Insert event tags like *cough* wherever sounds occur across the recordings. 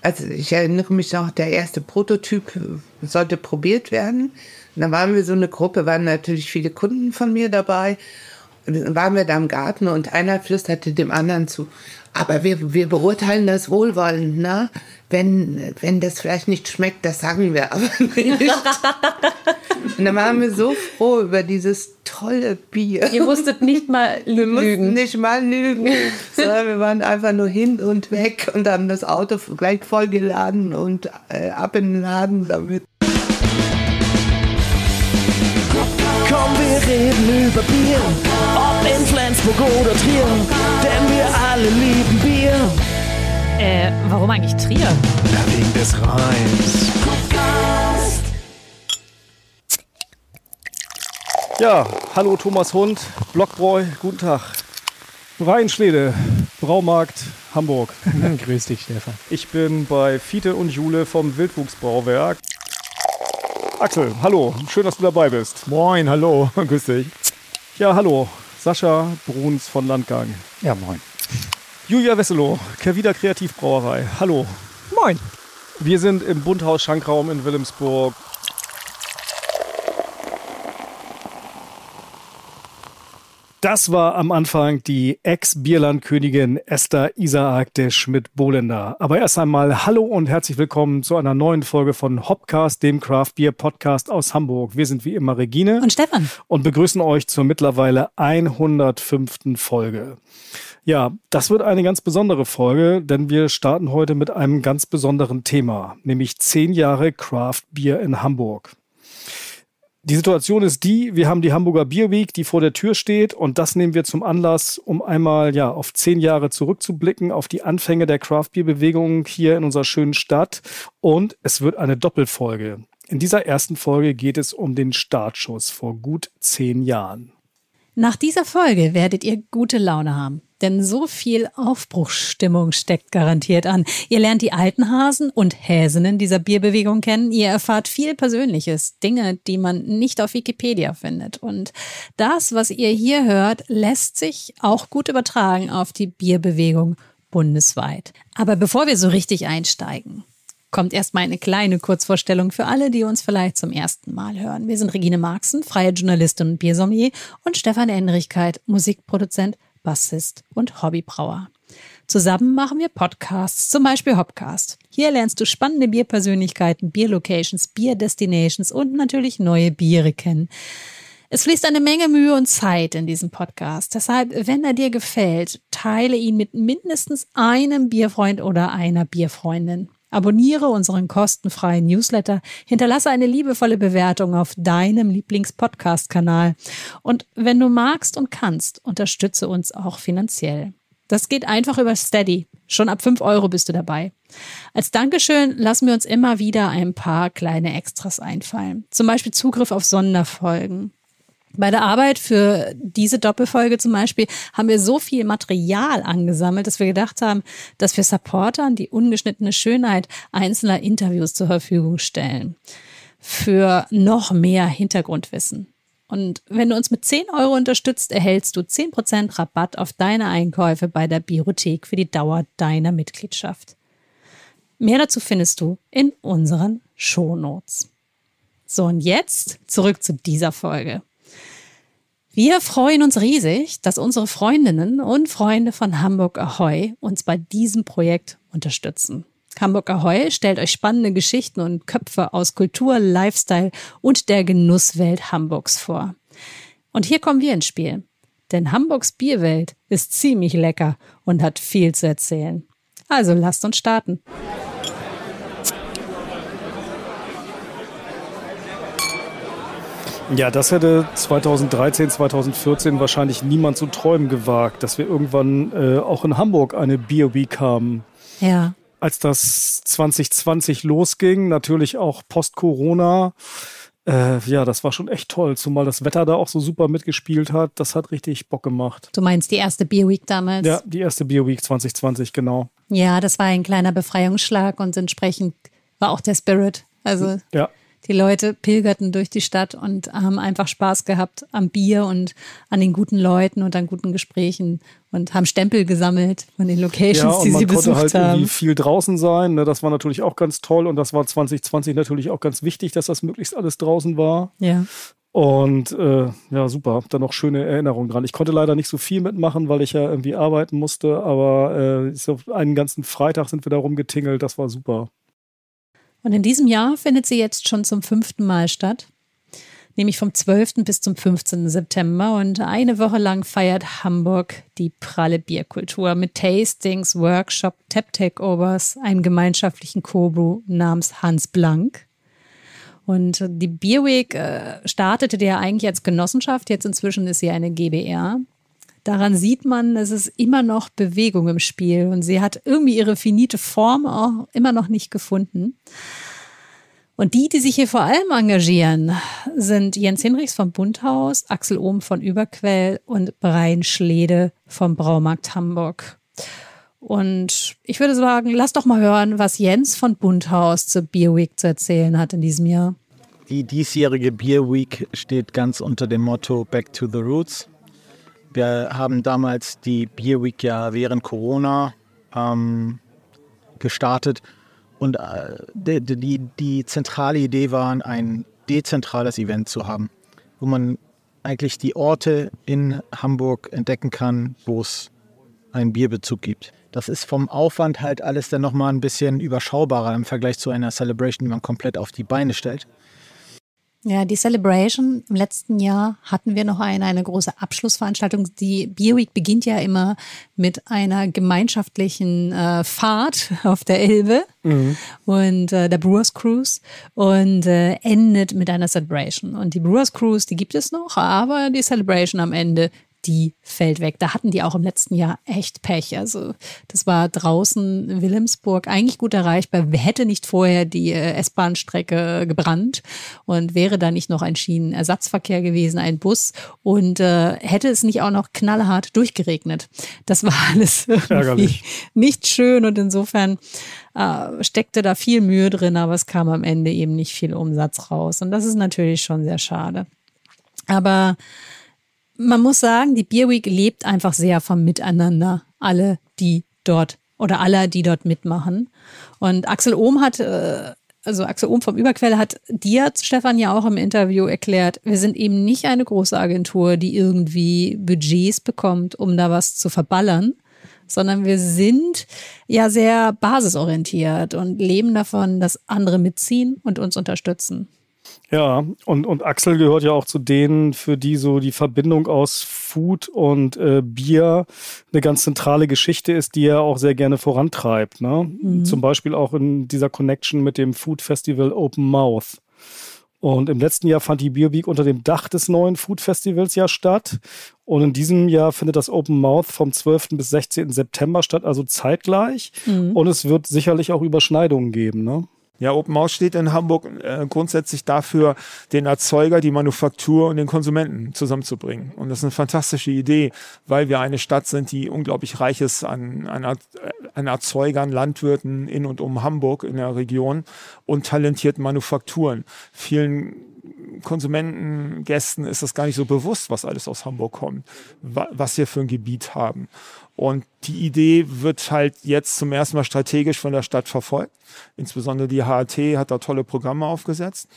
Also ich erinnere mich noch, der erste Prototyp sollte probiert werden. Und dann waren wir so eine Gruppe, waren natürlich viele Kunden von mir dabei. Und dann waren wir da im Garten und einer flüsterte dem anderen zu, aber wir, wir beurteilen das wohlwollend, ne? Wenn, wenn das vielleicht nicht schmeckt, das sagen wir aber *laughs* nicht. und dann waren wir so froh über dieses tolle Bier. Ihr musstet nicht mal *laughs* Wir mussten lügen. nicht mal lügen, sondern wir waren einfach nur hin und weg und haben das Auto gleich vollgeladen und äh, ab in den Laden damit. Komm, wir reden über Bier, ob in Flensburg oder Trier, denn alle lieben Bier. Äh, warum eigentlich Trier? Na, wegen des Reims. Ja, hallo Thomas Hund, Blockbräu, guten Tag. Rheinschlede, Braumarkt, Hamburg. *laughs* Grüß dich, Stefan. Ich bin bei Fiete und Jule vom Wildwuchsbrauwerk. Axel, hallo, schön, dass du dabei bist. Moin, hallo, *laughs* grüß dich. Ja, hallo, Sascha Bruns von Landgang. Ja, moin. Julia Wesselow, Kervida Kreativbrauerei, hallo. Moin. Wir sind im Bundhaus Schankraum in Wilhelmsburg. Das war am Anfang die Ex-Bierlandkönigin Esther Isaak de Schmidt-Bolender. Aber erst einmal Hallo und herzlich willkommen zu einer neuen Folge von Hopcast, dem Craft Beer Podcast aus Hamburg. Wir sind wie immer Regine Und Stefan. und begrüßen euch zur mittlerweile 105. Folge. Ja, das wird eine ganz besondere Folge, denn wir starten heute mit einem ganz besonderen Thema, nämlich zehn Jahre Craft Beer in Hamburg. Die Situation ist die, wir haben die Hamburger Beer Week, die vor der Tür steht und das nehmen wir zum Anlass, um einmal ja auf zehn Jahre zurückzublicken, auf die Anfänge der Craft Beer Bewegung hier in unserer schönen Stadt und es wird eine Doppelfolge. In dieser ersten Folge geht es um den Startschuss vor gut zehn Jahren. Nach dieser Folge werdet ihr gute Laune haben. Denn so viel Aufbruchsstimmung steckt garantiert an. Ihr lernt die alten Hasen und Häsinnen dieser Bierbewegung kennen. Ihr erfahrt viel Persönliches, Dinge, die man nicht auf Wikipedia findet. Und das, was ihr hier hört, lässt sich auch gut übertragen auf die Bierbewegung bundesweit. Aber bevor wir so richtig einsteigen, kommt erstmal eine kleine Kurzvorstellung für alle, die uns vielleicht zum ersten Mal hören. Wir sind Regine Marxen, freie Journalistin und Biersommelier und Stefan Enrichkeit, Musikproduzent, Bassist und Hobbybrauer. Zusammen machen wir Podcasts, zum Beispiel Hopcast. Hier lernst du spannende Bierpersönlichkeiten, Bierlocations, Bierdestinations und natürlich neue Biere kennen. Es fließt eine Menge Mühe und Zeit in diesem Podcast. Deshalb, wenn er dir gefällt, teile ihn mit mindestens einem Bierfreund oder einer Bierfreundin. Abonniere unseren kostenfreien Newsletter, hinterlasse eine liebevolle Bewertung auf deinem Lieblings-Podcast-Kanal und wenn du magst und kannst, unterstütze uns auch finanziell. Das geht einfach über Steady. Schon ab 5 Euro bist du dabei. Als Dankeschön lassen wir uns immer wieder ein paar kleine Extras einfallen. Zum Beispiel Zugriff auf Sonderfolgen. Bei der Arbeit für diese Doppelfolge zum Beispiel haben wir so viel Material angesammelt, dass wir gedacht haben, dass wir Supportern die ungeschnittene Schönheit einzelner Interviews zur Verfügung stellen. Für noch mehr Hintergrundwissen. Und wenn du uns mit 10 Euro unterstützt, erhältst du 10% Rabatt auf deine Einkäufe bei der Biothek für die Dauer deiner Mitgliedschaft. Mehr dazu findest du in unseren Shownotes. So, und jetzt zurück zu dieser Folge. Wir freuen uns riesig, dass unsere Freundinnen und Freunde von Hamburg Ahoy uns bei diesem Projekt unterstützen. Hamburg Ahoy stellt euch spannende Geschichten und Köpfe aus Kultur, Lifestyle und der Genusswelt Hamburgs vor. Und hier kommen wir ins Spiel. Denn Hamburgs Bierwelt ist ziemlich lecker und hat viel zu erzählen. Also lasst uns starten. Ja, das hätte 2013, 2014 wahrscheinlich niemand zu träumen gewagt, dass wir irgendwann äh, auch in Hamburg eine Week haben. Ja. Als das 2020 losging, natürlich auch post-Corona, äh, ja, das war schon echt toll, zumal das Wetter da auch so super mitgespielt hat. Das hat richtig Bock gemacht. Du meinst die erste Beer Week damals? Ja, die erste Beer Week 2020, genau. Ja, das war ein kleiner Befreiungsschlag und entsprechend war auch der Spirit. Also Ja, Die Leute pilgerten durch die Stadt und haben einfach Spaß gehabt am Bier und an den guten Leuten und an guten Gesprächen und haben Stempel gesammelt von den Locations, ja, die sie besucht besucht halt haben. irgendwie viel draußen sein. Ne? Das war natürlich auch ganz toll und das war 2020 natürlich auch ganz wichtig, dass das möglichst alles draußen war. Ja. Und äh, ja, super, hab da noch schöne Erinnerungen dran. Ich konnte leider nicht so viel mitmachen, weil ich ja irgendwie arbeiten musste, aber äh, so einen ganzen Freitag sind wir da rumgetingelt, das war super. Und in diesem Jahr findet sie jetzt schon zum fünften Mal statt, nämlich vom 12. bis zum 15. September. Und eine Woche lang feiert Hamburg die pralle Bierkultur mit Tastings, Workshop, Tap-Takeovers, einem gemeinschaftlichen Co-Brew namens Hans Blank. Und die Beer Week äh, startete ja eigentlich als Genossenschaft, jetzt inzwischen ist sie eine GBR. Daran sieht man, es ist immer noch Bewegung im Spiel und sie hat irgendwie ihre finite Form auch immer noch nicht gefunden. Und die, die sich hier vor allem engagieren, sind Jens Hinrichs vom Bundhaus, Axel Ohm von Überquell und Brian Schlede vom Braumarkt Hamburg. Und ich würde sagen, lass doch mal hören, was Jens von Bundhaus zur Beer Week zu erzählen hat in diesem Jahr. Die diesjährige Beer Week steht ganz unter dem Motto Back to the Roots. Wir haben damals die Beer Week ja während Corona ähm, gestartet und äh, die, die, die zentrale Idee war, ein dezentrales Event zu haben, wo man eigentlich die Orte in Hamburg entdecken kann, wo es einen Bierbezug gibt. Das ist vom Aufwand halt alles dann nochmal ein bisschen überschaubarer im Vergleich zu einer Celebration, die man komplett auf die Beine stellt. Ja, die Celebration im letzten Jahr hatten wir noch eine, eine große Abschlussveranstaltung. Die Beer Week beginnt ja immer mit einer gemeinschaftlichen äh, Fahrt *laughs* auf der Elbe mhm. und äh, der Brewers Cruise und äh, endet mit einer Celebration. Und die Brewers Cruise, die gibt es noch, aber die Celebration am Ende die fällt weg. Da hatten die auch im letzten Jahr echt Pech. Also das war draußen Wilhelmsburg eigentlich gut erreichbar. Hätte nicht vorher die äh, S-Bahn-Strecke gebrannt und wäre da nicht noch ein Schienenersatzverkehr gewesen, ein Bus und äh, hätte es nicht auch noch knallhart durchgeregnet. Das war *laughs* alles Ärgerlich. nicht schön und insofern äh, steckte da viel Mühe drin, aber es kam am Ende eben nicht viel Umsatz raus. Und das ist natürlich schon sehr schade. Aber man muss sagen, die Beer Week lebt einfach sehr vom Miteinander. Alle, die dort oder alle, die dort mitmachen. Und Axel Ohm hat, äh, also Axel Ohm vom Überquelle hat dir, Stefan, ja auch im Interview erklärt, wir sind eben nicht eine große Agentur, die irgendwie Budgets bekommt, um da was zu verballern, sondern wir sind ja sehr basisorientiert und leben davon, dass andere mitziehen und uns unterstützen. Ja, und, und Axel gehört ja auch zu denen, für die so die Verbindung aus Food und äh, Bier eine ganz zentrale Geschichte ist, die er auch sehr gerne vorantreibt. Ne? Mhm. Zum Beispiel auch in dieser Connection mit dem Food Festival Open Mouth. Und im letzten Jahr fand die Beer Week unter dem Dach des neuen Food Festivals ja statt. Und in diesem Jahr findet das Open Mouth vom 12. bis 16. September statt, also zeitgleich. Mhm. Und es wird sicherlich auch Überschneidungen geben. Ne? Ja, Open House steht in Hamburg äh, grundsätzlich dafür, den Erzeuger, die Manufaktur und den Konsumenten zusammenzubringen. Und das ist eine fantastische Idee, weil wir eine Stadt sind, die unglaublich reich ist an, an, an Erzeugern, Landwirten in und um Hamburg in der Region und talentierten Manufakturen. Vielen Konsumenten, Gästen ist das gar nicht so bewusst, was alles aus Hamburg kommt, was wir für ein Gebiet haben. Und die Idee wird halt jetzt zum ersten Mal strategisch von der Stadt verfolgt. Insbesondere die HAT hat da tolle Programme aufgesetzt.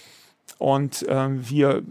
Und ähm, wir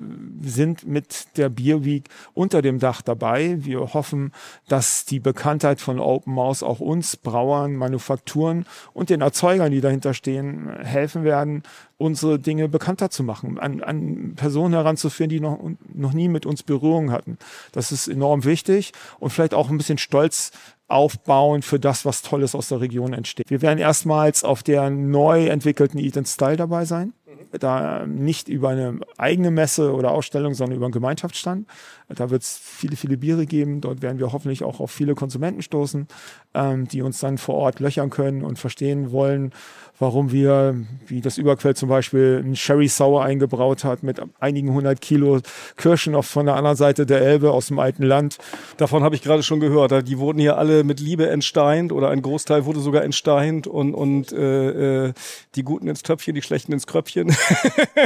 sind mit der Beer Week unter dem Dach dabei. Wir hoffen, dass die Bekanntheit von Open Mouse auch uns, Brauern, Manufakturen und den Erzeugern, die dahinter stehen, helfen werden, unsere Dinge bekannter zu machen, an, an Personen heranzuführen, die noch, noch nie mit uns Berührung hatten. Das ist enorm wichtig und vielleicht auch ein bisschen stolz aufbauen für das, was Tolles aus der Region entsteht. Wir werden erstmals auf der neu entwickelten Eat and Style dabei sein da nicht über eine eigene Messe oder Ausstellung, sondern über einen Gemeinschaftsstand. Da wird es viele, viele Biere geben. Dort werden wir hoffentlich auch auf viele Konsumenten stoßen. Ähm, die uns dann vor Ort löchern können und verstehen wollen, warum wir, wie das Überquell zum Beispiel, ein Sherry Sour eingebraut hat mit einigen hundert Kilo Kirschen auf, von der anderen Seite der Elbe aus dem alten Land. Davon habe ich gerade schon gehört. Die wurden hier alle mit Liebe entsteint oder ein Großteil wurde sogar entsteint und, und äh, äh, die Guten ins Töpfchen, die Schlechten ins Kröpfchen. *laughs*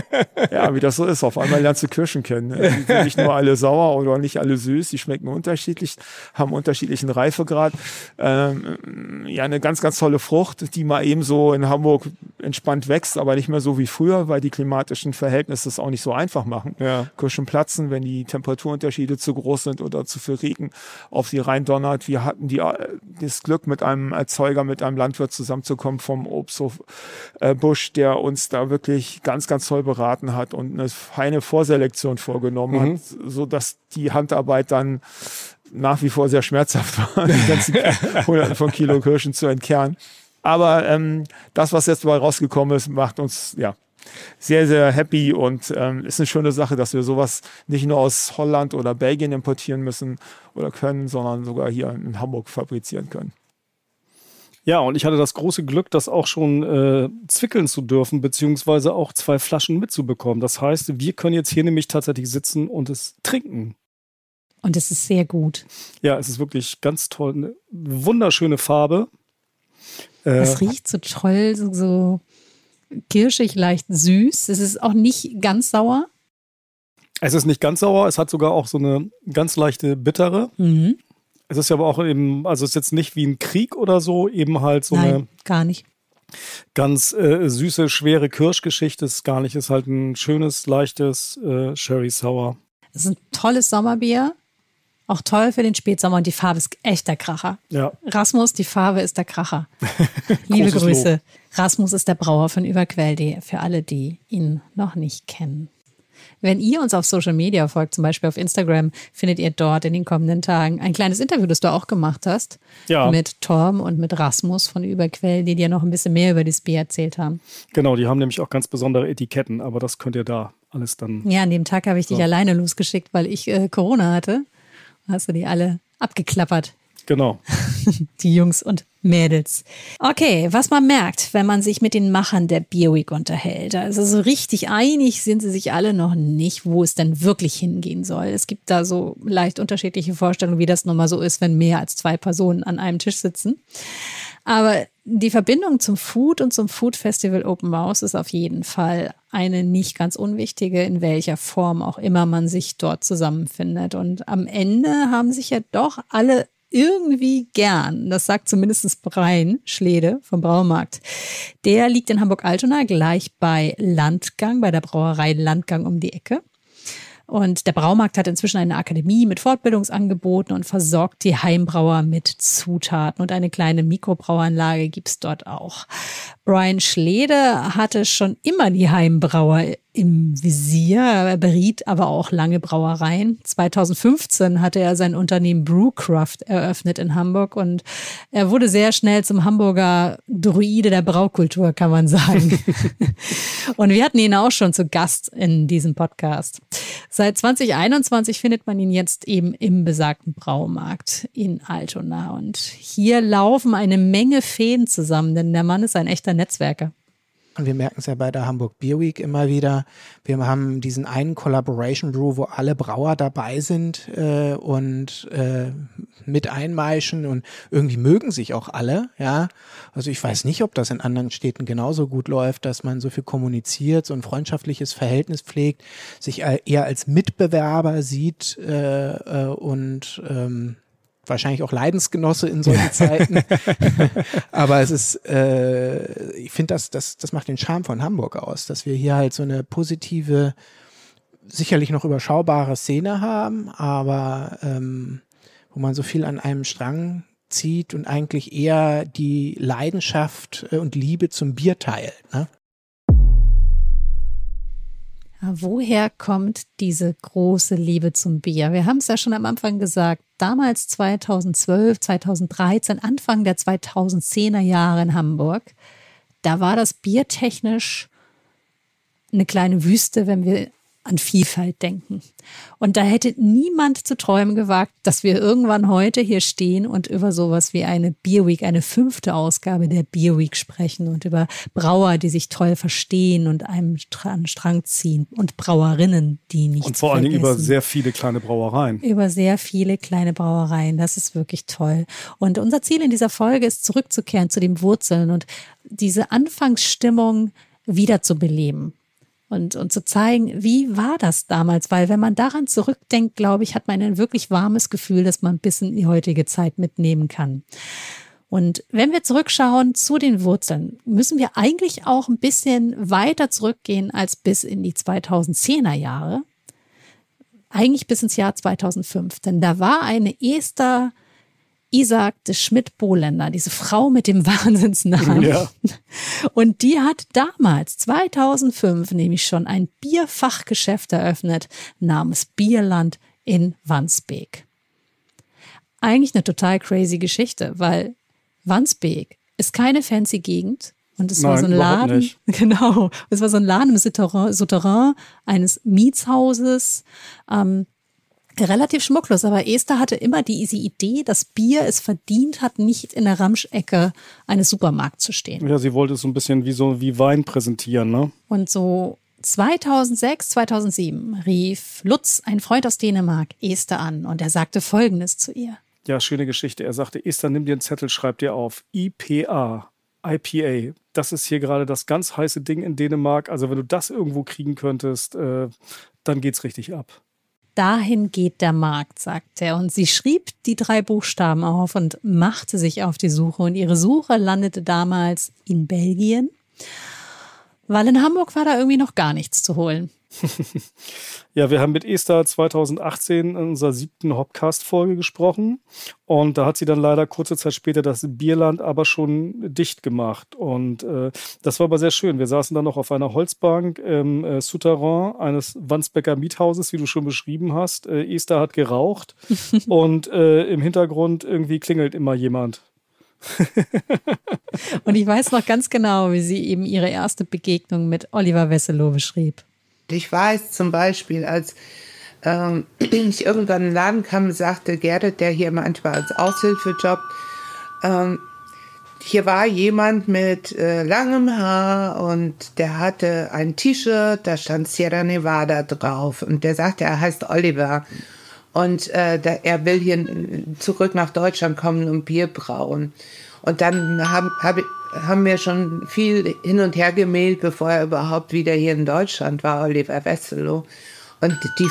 *laughs* ja, wie das so ist. Auf einmal lernst du Kirschen kennen. Die sind nicht nur alle sauer oder nicht alle süß, die schmecken unterschiedlich, haben unterschiedlichen Reifegrad. Ähm, ja, eine ganz, ganz tolle Frucht, die mal eben so in Hamburg Hamburg entspannt wächst, aber nicht mehr so wie früher, weil die klimatischen Verhältnisse es auch nicht so einfach machen. Ja. Kirschen platzen, wenn die Temperaturunterschiede zu groß sind oder zu viel Regen auf sie reindonnert. Wir hatten die, äh, das Glück, mit einem Erzeuger, mit einem Landwirt zusammenzukommen vom Obsthof äh, Busch, der uns da wirklich ganz, ganz toll beraten hat und eine feine Vorselektion vorgenommen mhm. hat, so dass die Handarbeit dann nach wie vor sehr schmerzhaft war, *laughs* die ganzen Hunderten von Kilo Kirschen zu entkernen. Aber ähm, das, was jetzt dabei rausgekommen ist, macht uns ja sehr, sehr happy und ähm, ist eine schöne Sache, dass wir sowas nicht nur aus Holland oder Belgien importieren müssen oder können, sondern sogar hier in Hamburg fabrizieren können. Ja, und ich hatte das große Glück, das auch schon äh, zwickeln zu dürfen, beziehungsweise auch zwei Flaschen mitzubekommen. Das heißt, wir können jetzt hier nämlich tatsächlich sitzen und es trinken. Und es ist sehr gut. Ja, es ist wirklich ganz toll. Eine wunderschöne Farbe. Es äh, riecht so toll, so, so kirschig, leicht süß. Es ist auch nicht ganz sauer. Es ist nicht ganz sauer, es hat sogar auch so eine ganz leichte bittere. Mhm. Es ist ja aber auch eben, also es ist jetzt nicht wie ein Krieg oder so, eben halt so Nein, eine. Gar nicht. Ganz äh, süße, schwere Kirschgeschichte ist gar nicht. Es ist halt ein schönes, leichtes äh, Sherry Sour. Es ist ein tolles Sommerbier. Auch toll für den Spätsommer und die Farbe ist echt der Kracher. Ja. Rasmus, die Farbe ist der Kracher. *laughs* Liebe Grüße. Lob. Rasmus ist der Brauer von Überquell.de für alle, die ihn noch nicht kennen. Wenn ihr uns auf Social Media folgt, zum Beispiel auf Instagram, findet ihr dort in den kommenden Tagen ein kleines Interview, das du auch gemacht hast. Ja. Mit Torm und mit Rasmus von Überquell, die dir noch ein bisschen mehr über das Bier erzählt haben. Genau, die haben nämlich auch ganz besondere Etiketten, aber das könnt ihr da alles dann. Ja, an dem Tag habe ich so. dich alleine losgeschickt, weil ich äh, Corona hatte. Hast du die alle abgeklappert? Genau. *laughs* Die Jungs und Mädels. Okay, was man merkt, wenn man sich mit den Machern der Beer Week unterhält. Also so richtig einig sind sie sich alle noch nicht, wo es denn wirklich hingehen soll. Es gibt da so leicht unterschiedliche Vorstellungen, wie das nun mal so ist, wenn mehr als zwei Personen an einem Tisch sitzen. Aber die Verbindung zum Food und zum Food Festival Open Mouse ist auf jeden Fall eine nicht ganz unwichtige, in welcher Form auch immer man sich dort zusammenfindet. Und am Ende haben sich ja doch alle irgendwie gern. Das sagt zumindest Brian Schlede vom Braumarkt. Der liegt in Hamburg-Altona gleich bei Landgang, bei der Brauerei Landgang um die Ecke. Und der Braumarkt hat inzwischen eine Akademie mit Fortbildungsangeboten und versorgt die Heimbrauer mit Zutaten. Und eine kleine Mikrobrauanlage gibt's dort auch. Brian Schlede hatte schon immer die Heimbrauer im Visier. Er beriet aber auch lange Brauereien. 2015 hatte er sein Unternehmen Brewcraft eröffnet in Hamburg und er wurde sehr schnell zum Hamburger Druide der Braukultur, kann man sagen. *laughs* und wir hatten ihn auch schon zu Gast in diesem Podcast. Seit 2021 findet man ihn jetzt eben im besagten Braumarkt in Altona. Und hier laufen eine Menge Feen zusammen, denn der Mann ist ein echter Netzwerker. Und wir merken es ja bei der Hamburg Beer Week immer wieder. Wir haben diesen einen Collaboration Brew, wo alle Brauer dabei sind äh, und äh, mit einmeischen und irgendwie mögen sich auch alle. Ja, also ich weiß nicht, ob das in anderen Städten genauso gut läuft, dass man so viel kommuniziert, so ein freundschaftliches Verhältnis pflegt, sich eher als Mitbewerber sieht äh, äh, und ähm, wahrscheinlich auch Leidensgenosse in solchen *laughs* Zeiten. *laughs* Aber es ist, äh, ich finde, das, das, das macht den Charme von Hamburg aus, dass wir hier halt so eine positive, sicherlich noch überschaubare Szene haben, aber ähm, wo man so viel an einem Strang zieht und eigentlich eher die Leidenschaft äh, und Liebe zum Bier teilt. Ne? Woher kommt diese große Liebe zum Bier? Wir haben es ja schon am Anfang gesagt, damals 2012, 2013, Anfang der 2010er Jahre in Hamburg, da war das Bier technisch eine kleine Wüste, wenn wir an Vielfalt denken. Und da hätte niemand zu träumen gewagt, dass wir irgendwann heute hier stehen und über sowas wie eine Beer Week, eine fünfte Ausgabe der Beer Week sprechen und über Brauer, die sich toll verstehen und einem an Strang ziehen und Brauerinnen, die nicht Und vor allen Dingen über sehr viele kleine Brauereien. Über sehr viele kleine Brauereien. Das ist wirklich toll. Und unser Ziel in dieser Folge ist zurückzukehren zu den Wurzeln und diese Anfangsstimmung wiederzubeleben und, und zu zeigen, wie war das damals? Weil wenn man daran zurückdenkt, glaube ich, hat man ein wirklich warmes Gefühl, dass man bis in die heutige Zeit mitnehmen kann. Und wenn wir zurückschauen zu den Wurzeln, müssen wir eigentlich auch ein bisschen weiter zurückgehen als bis in die 2010er Jahre. Eigentlich bis ins Jahr 2005. Denn da war eine Esther Isaac de Schmidt-Bohländer, diese Frau mit dem *laughs* Wahnsinnsnamen. Ja. Und die hat damals, 2005, nämlich schon ein Bierfachgeschäft eröffnet namens Bierland in Wandsbek. Eigentlich eine total crazy Geschichte, weil Wandsbek ist keine fancy Gegend. Und es Nein, war so ein Laden. Nicht. *laughs* Genau. Es war so ein Laden im Souterrain, Souterrain eines Mietshauses. Ähm, relativ schmucklos, aber Esther hatte immer diese Idee, dass Bier es verdient hat, nicht in der Ramschecke eines Supermarkts zu stehen. Ja, sie wollte es so ein bisschen wie so wie Wein präsentieren, ne? Und so 2006, 2007 rief Lutz, ein Freund aus Dänemark, Esther an und er sagte Folgendes zu ihr. Ja, schöne Geschichte. Er sagte, Esther, nimm dir einen Zettel, schreib dir auf. IPA, IPA. Das ist hier gerade das ganz heiße Ding in Dänemark. Also wenn du das irgendwo kriegen könntest, äh, dann geht's richtig ab. Dahin geht der Markt, sagt er. Und sie schrieb die drei Buchstaben auf und machte sich auf die Suche. Und ihre Suche landete damals in Belgien, weil in Hamburg war da irgendwie noch gar nichts zu holen. *laughs* ja, wir haben mit Esther 2018 in unserer siebten Hopcast-Folge gesprochen. Und da hat sie dann leider kurze Zeit später das Bierland aber schon dicht gemacht. Und äh, das war aber sehr schön. Wir saßen dann noch auf einer Holzbank im äh, Souterrain eines Wandsbecker Miethauses, wie du schon beschrieben hast. Äh, Esther hat geraucht *laughs* und äh, im Hintergrund irgendwie klingelt immer jemand. *laughs* und ich weiß noch ganz genau, wie sie eben ihre erste Begegnung mit Oliver Wesselow beschrieb. Ich weiß zum Beispiel, als ähm, *clears throat* ich irgendwann in den Laden kam, sagte Gerrit, der hier manchmal als Aushilfe jobbt, ähm, hier war jemand mit äh, langem Haar und der hatte ein T-Shirt, da stand Sierra Nevada drauf und der sagte, er heißt Oliver und äh, der, er will hier zurück nach Deutschland kommen und Bier brauen. Und dann haben, hab, haben wir schon viel hin und her gemailt, bevor er überhaupt wieder hier in Deutschland war, Oliver Wesselow. Und die,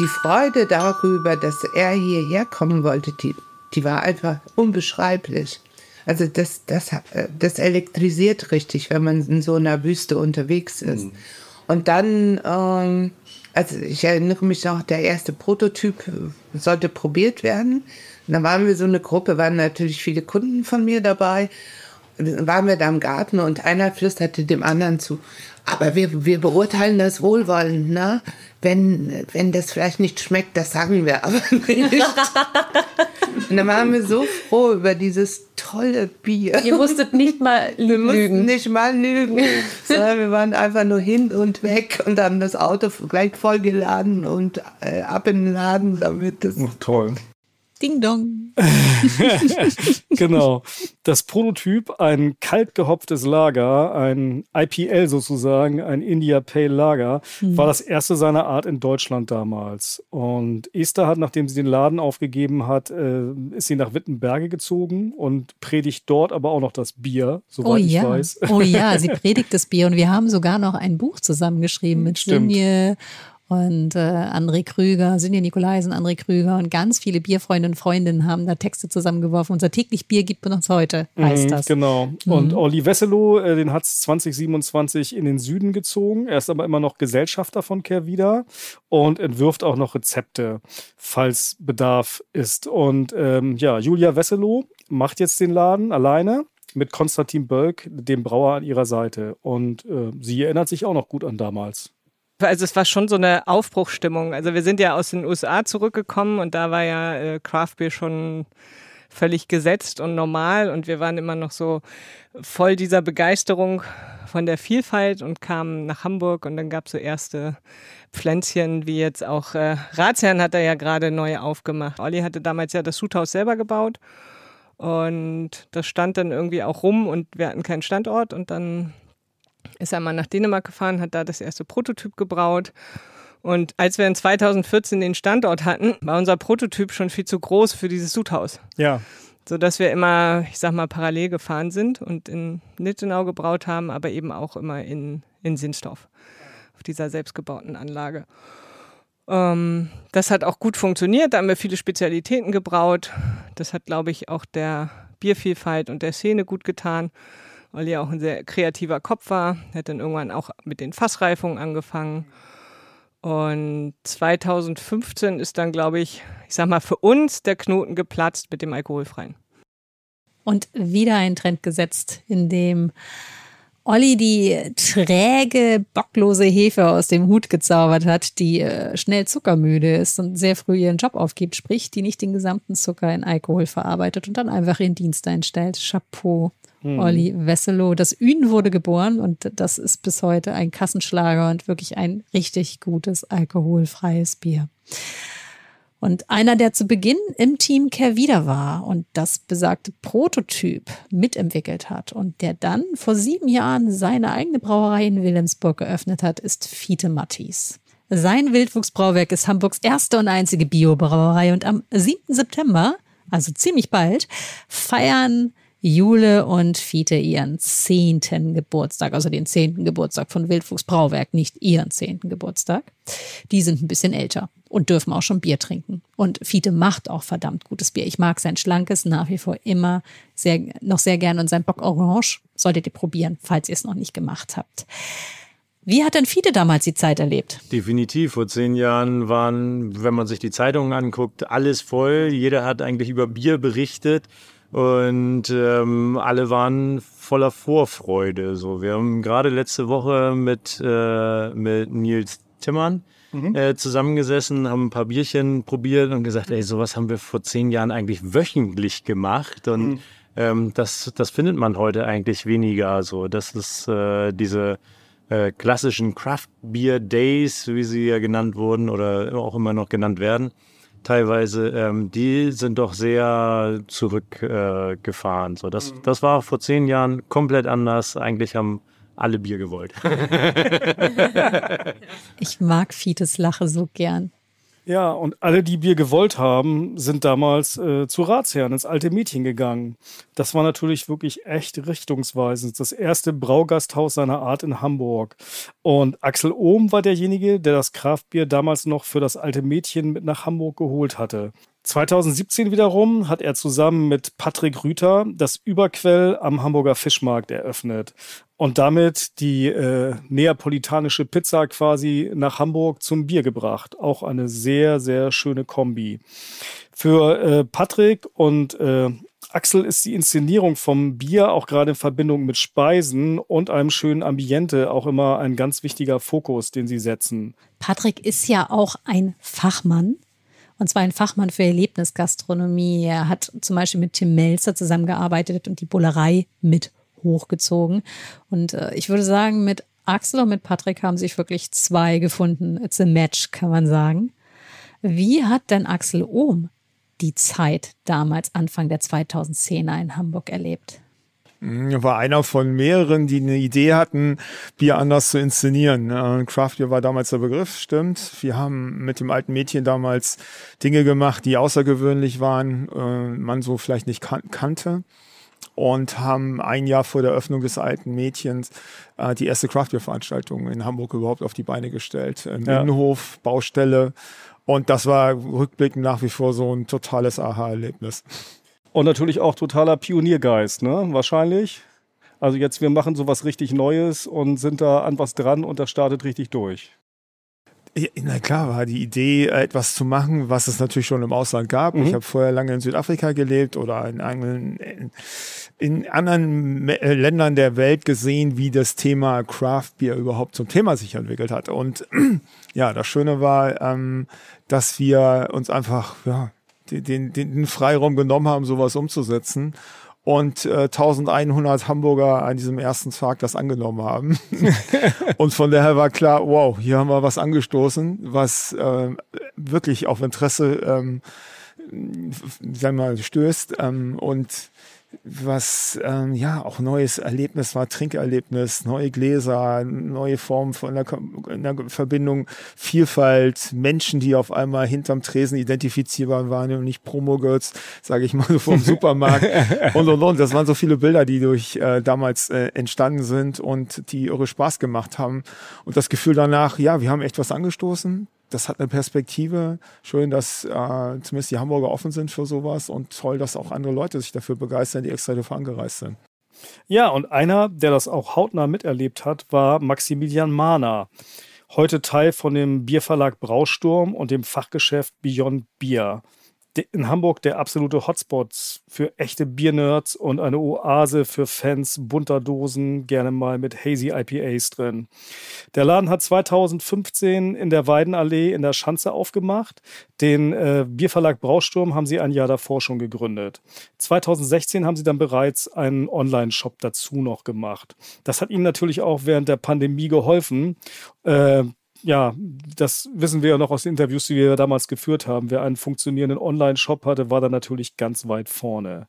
die Freude darüber, dass er hierher kommen wollte, die, die war einfach unbeschreiblich. Also das, das, das elektrisiert richtig, wenn man in so einer Wüste unterwegs ist. Mhm. Und dann, ähm, also ich erinnere mich noch, der erste Prototyp sollte probiert werden. Und dann waren wir so eine Gruppe, waren natürlich viele Kunden von mir dabei waren wir da im Garten und einer flüsterte dem anderen zu. Aber wir, wir beurteilen das wohlwollend, ne? Wenn, wenn das vielleicht nicht schmeckt, das sagen wir aber *laughs* nicht. und dann waren wir so froh über dieses tolle Bier. Ihr musstet nicht mal lügen. Wir mussten nicht mal lügen, sondern wir waren einfach nur hin und weg und haben das Auto gleich vollgeladen und äh, ab in den Laden, damit das. Oh, toll. Ding Dong. *laughs* genau. Das Prototyp, ein kalt gehopftes Lager, ein IPL sozusagen, ein India Pale Lager, mhm. war das erste seiner Art in Deutschland damals. Und Esther hat, nachdem sie den Laden aufgegeben hat, äh, ist sie nach Wittenberge gezogen und predigt dort aber auch noch das Bier, soweit oh, ich ja. weiß. Oh ja, *laughs* sie predigt das Bier und wir haben sogar noch ein Buch zusammengeschrieben mit Stimmt. Sinje und äh, André Krüger, Sinja Nikolaisen, André Krüger und ganz viele Bierfreundinnen und Freundinnen haben da Texte zusammengeworfen. Unser täglich Bier gibt uns heute, heißt mhm, das. Genau. Und mhm. Olli Wesselow, äh, den hat es 2027 in den Süden gezogen. Er ist aber immer noch Gesellschafter von Kehrwieder und entwirft auch noch Rezepte, falls Bedarf ist. Und ähm, ja, Julia Wesselow macht jetzt den Laden alleine mit Konstantin Bölk, dem Brauer an ihrer Seite. Und äh, sie erinnert sich auch noch gut an damals also es war schon so eine Aufbruchstimmung. Also wir sind ja aus den USA zurückgekommen und da war ja äh, Craft Beer schon völlig gesetzt und normal und wir waren immer noch so voll dieser Begeisterung von der Vielfalt und kamen nach Hamburg und dann gab es so erste Pflänzchen, wie jetzt auch äh, Ratsherrn hat er ja gerade neu aufgemacht. Olli hatte damals ja das Sudhaus selber gebaut und das stand dann irgendwie auch rum und wir hatten keinen Standort und dann ist er mal nach Dänemark gefahren, hat da das erste Prototyp gebraut. Und als wir in 2014 den Standort hatten, war unser Prototyp schon viel zu groß für dieses Sudhaus. Ja. So dass wir immer, ich sag mal, parallel gefahren sind und in Nittenau gebraut haben, aber eben auch immer in, in Sinsdorf auf dieser selbstgebauten Anlage. Ähm, das hat auch gut funktioniert, da haben wir viele Spezialitäten gebraut. Das hat, glaube ich, auch der Biervielfalt und der Szene gut getan weil er auch ein sehr kreativer Kopf war. Er hat dann irgendwann auch mit den Fassreifungen angefangen. Und 2015 ist dann, glaube ich, ich sag mal, für uns der Knoten geplatzt mit dem Alkoholfreien. Und wieder ein Trend gesetzt, in dem Olli die träge, bocklose Hefe aus dem Hut gezaubert hat, die äh, schnell zuckermüde ist und sehr früh ihren Job aufgibt, sprich, die nicht den gesamten Zucker in Alkohol verarbeitet und dann einfach ihren Dienst einstellt. Chapeau. Hm. Olli Wesselow. Das Ün wurde geboren und das ist bis heute ein Kassenschlager und wirklich ein richtig gutes alkoholfreies Bier. Und einer, der zu Beginn im Team Kervida war und das besagte Prototyp mitentwickelt hat und der dann vor sieben Jahren seine eigene Brauerei in Wilhelmsburg geöffnet hat, ist Fiete Mattis. Sein Wildwuchsbrauwerk ist Hamburgs erste und einzige Biobrauerei und am 7. September, also ziemlich bald, feiern Jule und Fiete ihren zehnten Geburtstag, also den zehnten Geburtstag von Wildfuchs Brauwerk, nicht ihren zehnten Geburtstag. Die sind ein bisschen älter und dürfen auch schon Bier trinken. Und Fiete macht auch verdammt gutes Bier. Ich mag sein schlankes nach wie vor immer sehr, noch sehr gern und sein Bock Orange solltet ihr probieren, falls ihr es noch nicht gemacht habt. Wie hat denn Fiete damals die Zeit erlebt? Definitiv. Vor zehn Jahren waren, wenn man sich die Zeitungen anguckt, alles voll. Jeder hat eigentlich über Bier berichtet. Und ähm, alle waren voller Vorfreude. So, wir haben gerade letzte Woche mit, äh, mit Nils Timmern mhm. äh, zusammengesessen, haben ein paar Bierchen probiert und gesagt, ey, sowas haben wir vor zehn Jahren eigentlich wöchentlich gemacht. Und mhm. ähm, das, das findet man heute eigentlich weniger. So, das ist äh, diese äh, klassischen Craft Beer Days, wie sie ja genannt wurden oder auch immer noch genannt werden teilweise, ähm, die sind doch sehr zurückgefahren. Äh, so, das, mhm. das war vor zehn Jahren komplett anders. Eigentlich haben alle Bier gewollt. *laughs* *laughs* ich mag Fietes Lache so gern. Ja, und alle, die Bier gewollt haben, sind damals äh, zu Ratsherren ins alte Mädchen gegangen. Das war natürlich wirklich echt richtungsweisend. Das erste Braugasthaus seiner Art in Hamburg. Und Axel Ohm war derjenige, der das Kraftbier damals noch für das alte Mädchen mit nach Hamburg geholt hatte. 2017 wiederum hat er zusammen mit Patrick Rüther das Überquell am Hamburger Fischmarkt eröffnet und damit die äh, neapolitanische Pizza quasi nach Hamburg zum Bier gebracht. Auch eine sehr, sehr schöne Kombi. Für äh, Patrick und äh, Axel ist die Inszenierung vom Bier auch gerade in Verbindung mit Speisen und einem schönen Ambiente auch immer ein ganz wichtiger Fokus, den sie setzen. Patrick ist ja auch ein Fachmann und zwar ein Fachmann für Erlebnisgastronomie. Er hat zum Beispiel mit Tim Melzer zusammengearbeitet und die Bullerei mit hochgezogen. Und äh, ich würde sagen, mit Axel und mit Patrick haben sich wirklich zwei gefunden. It's a match, kann man sagen. Wie hat denn Axel Ohm die Zeit damals Anfang der 2010er in Hamburg erlebt? Hm, war einer von mehreren, die eine Idee hatten, Bier anders zu inszenieren. Craft Beer war damals der Begriff, stimmt. Wir haben mit dem alten Mädchen damals Dinge gemacht, die außergewöhnlich waren, äh, man so vielleicht nicht kan kannte. Und haben ein Jahr vor der Öffnung des alten Mädchens äh, die erste Craft Beer Veranstaltung in Hamburg überhaupt auf die Beine gestellt. Im ja. Innenhof, Baustelle. Und das war rückblickend nach wie vor so ein totales Aha-Erlebnis. Und natürlich auch totaler Pioniergeist, ne? Wahrscheinlich. Also jetzt, wir machen sowas richtig Neues und sind da an was dran und das startet richtig durch. Ja, na klar, war die Idee, etwas zu machen, was es natürlich schon im Ausland gab. Mhm. Ich habe vorher lange in Südafrika gelebt oder in, in, in anderen äh, Ländern der Welt gesehen, wie das Thema Craft Beer überhaupt zum Thema sich entwickelt hat. Und *clears throat* ja, das Schöne war, ähm, dass wir uns einfach ja, den, den, den Freiraum genommen haben, sowas umzusetzen. und äh, 1100 Hamburger an diesem ersten Tag das angenommen haben. *laughs* und von daher war klar, wow, hier haben wir was angestoßen, was äh, wirklich auf Interesse ähm, sagen wir mal, stößt ähm, und was ähm, ja auch neues Erlebnis war, Trinkerlebnis, neue Gläser, neue Formen von der, in der Verbindung, Vielfalt, Menschen, die auf einmal hinterm Tresen identifizierbar waren und nicht Promo-Girls, sage ich mal, so vom *laughs* Supermarkt und und und. Das waren so viele Bilder, die durch äh, damals äh, entstanden sind und die irre Spaß gemacht haben. Und das Gefühl danach, ja, wir haben echt was angestoßen das hat eine Perspektive. Schön, dass äh, zumindest die Hamburger offen sind für sowas und toll, dass auch andere Leute sich dafür begeistern, die extra dafür angereist sind. Ja, und einer, der das auch hautnah miterlebt hat, war Maximilian Mahner. Heute Teil von dem Bierverlag Brausturm und dem Fachgeschäft Beyond Beer in Hamburg der absolute Hotspot für echte Biernerds und eine Oase für Fans bunter Dosen, gerne mal mit Hazy IPAs drin. Der Laden hat 2015 in der Weidenallee in der Schanze aufgemacht. Den äh, Bierverlag Brausturm haben sie ein Jahr davor schon gegründet. 2016 haben sie dann bereits einen Online-Shop dazu noch gemacht. Das hat ihnen natürlich auch während der Pandemie geholfen. Äh, ja, das wissen wir ja noch aus den Interviews, die wir damals geführt haben. Wer einen funktionierenden Online-Shop hatte, war da natürlich ganz weit vorne.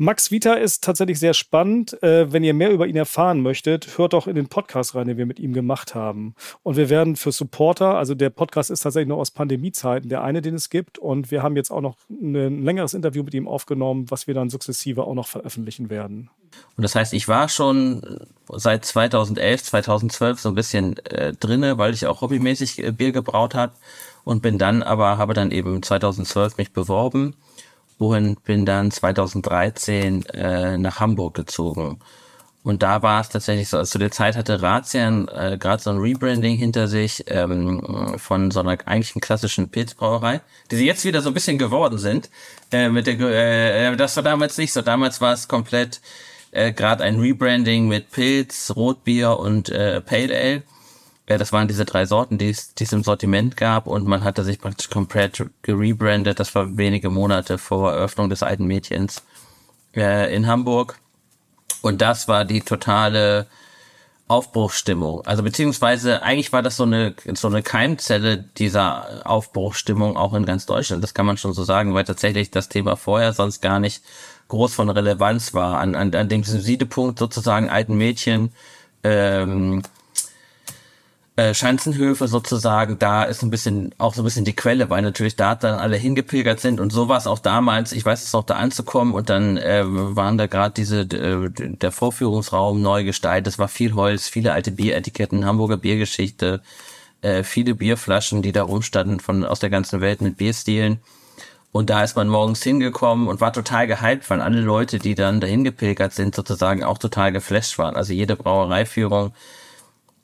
Max Vita ist tatsächlich sehr spannend. Äh, wenn ihr mehr über ihn erfahren möchtet, hört doch in den Podcast rein, den wir mit ihm gemacht haben. Und wir werden für Supporter, also der Podcast ist tatsächlich noch aus Pandemiezeiten, der eine, den es gibt. Und wir haben jetzt auch noch ein längeres Interview mit ihm aufgenommen, was wir dann sukzessive auch noch veröffentlichen werden. Und das heißt, ich war schon seit 2011, 2012 so ein bisschen äh, drinne, weil ich auch hobbymäßig äh, Bier gebraut habe und bin dann aber, habe dann eben 2012 mich beworben und bin dann 2013 äh, nach Hamburg gezogen. Und da war es tatsächlich so, also zu der Zeit hatte Razian äh, gerade so ein Rebranding hinter sich ähm, von so einer eigentlichen klassischen Pilzbrauerei, die sie jetzt wieder so ein bisschen geworden sind. Äh, mit der, äh, das war damals nicht so. Damals war es komplett äh, gerade ein Rebranding mit Pilz, Rotbier und äh, Pale Ale. Ja, das waren diese drei Sorten, die es, im Sortiment gab und man hatte sich praktisch komplett gerebrandet. Das war wenige Monate vor Eröffnung des alten Mädchens äh, in Hamburg. Und das war die totale Aufbruchsstimmung. Also beziehungsweise eigentlich war das so eine so eine Keimzelle dieser Aufbruchsstimmung auch in ganz Deutschland. Das kann man schon so sagen, weil tatsächlich das Thema vorher sonst gar nicht groß von Relevanz war. An, an, an dem Siedepunkt sozusagen alten Mädchen ähm, äh, Schanzenhöfe sozusagen, da ist ein bisschen, auch so ein bisschen die Quelle, weil natürlich da dann alle hingepilgert sind und sowas auch damals, ich weiß es auch da anzukommen und dann äh, waren da gerade diese, äh, der Vorführungsraum neu gestaltet, es war viel Holz, viele alte Bieretiketten, Hamburger Biergeschichte, äh, viele Bierflaschen, die da rumstanden von aus der ganzen Welt mit Bierstilen. Und da ist man morgens hingekommen und war total gehypt, weil alle Leute, die dann dahin gepilgert sind, sozusagen auch total geflasht waren. Also jede Brauereiführung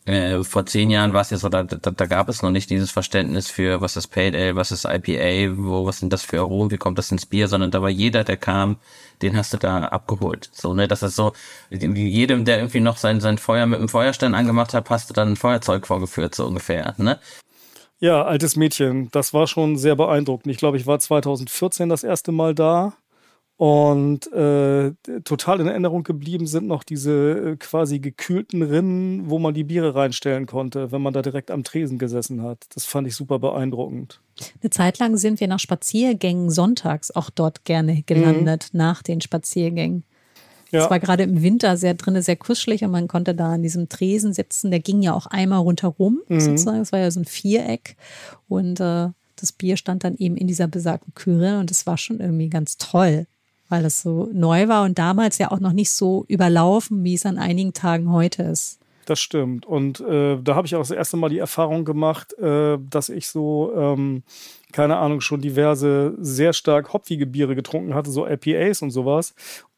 äh, vor zehn Jahren war es ja so, da, da, da gab es noch nicht dieses Verständnis für, was ist Pale Ale, was ist IPA, wo, was sind das für Aromen, wie kommt das ins Bier, sondern da war jeder, der kam, den hast du da abgeholt. So, ne, das ist so, jedem, der irgendwie noch sein, sein Feuer mit dem Feuerstein angemacht hat, hast du dann ein Feuerzeug vorgeführt, so ungefähr, ne? Ja, altes Mädchen, das war schon sehr beeindruckend. Ich glaube, ich war 2014 das erste Mal da und äh, total in Erinnerung geblieben sind noch diese äh, quasi gekühlten Rinnen, wo man die Biere reinstellen konnte, wenn man da direkt am Tresen gesessen hat. Das fand ich super beeindruckend. Eine Zeit lang sind wir nach Spaziergängen sonntags auch dort gerne gelandet, mhm. nach den Spaziergängen. Es ja. war gerade im Winter sehr drinne, sehr kuschelig und man konnte da an diesem Tresen sitzen. Der ging ja auch einmal rundherum mhm. sozusagen. Es war ja so ein Viereck und äh, das Bier stand dann eben in dieser besagten Küre und es war schon irgendwie ganz toll weil es so neu war und damals ja auch noch nicht so überlaufen, wie es an einigen Tagen heute ist. Das stimmt. Und äh, da habe ich auch das erste Mal die Erfahrung gemacht, äh, dass ich so, ähm, keine Ahnung, schon diverse sehr stark hopfige Biere getrunken hatte, so IPAs und sowas.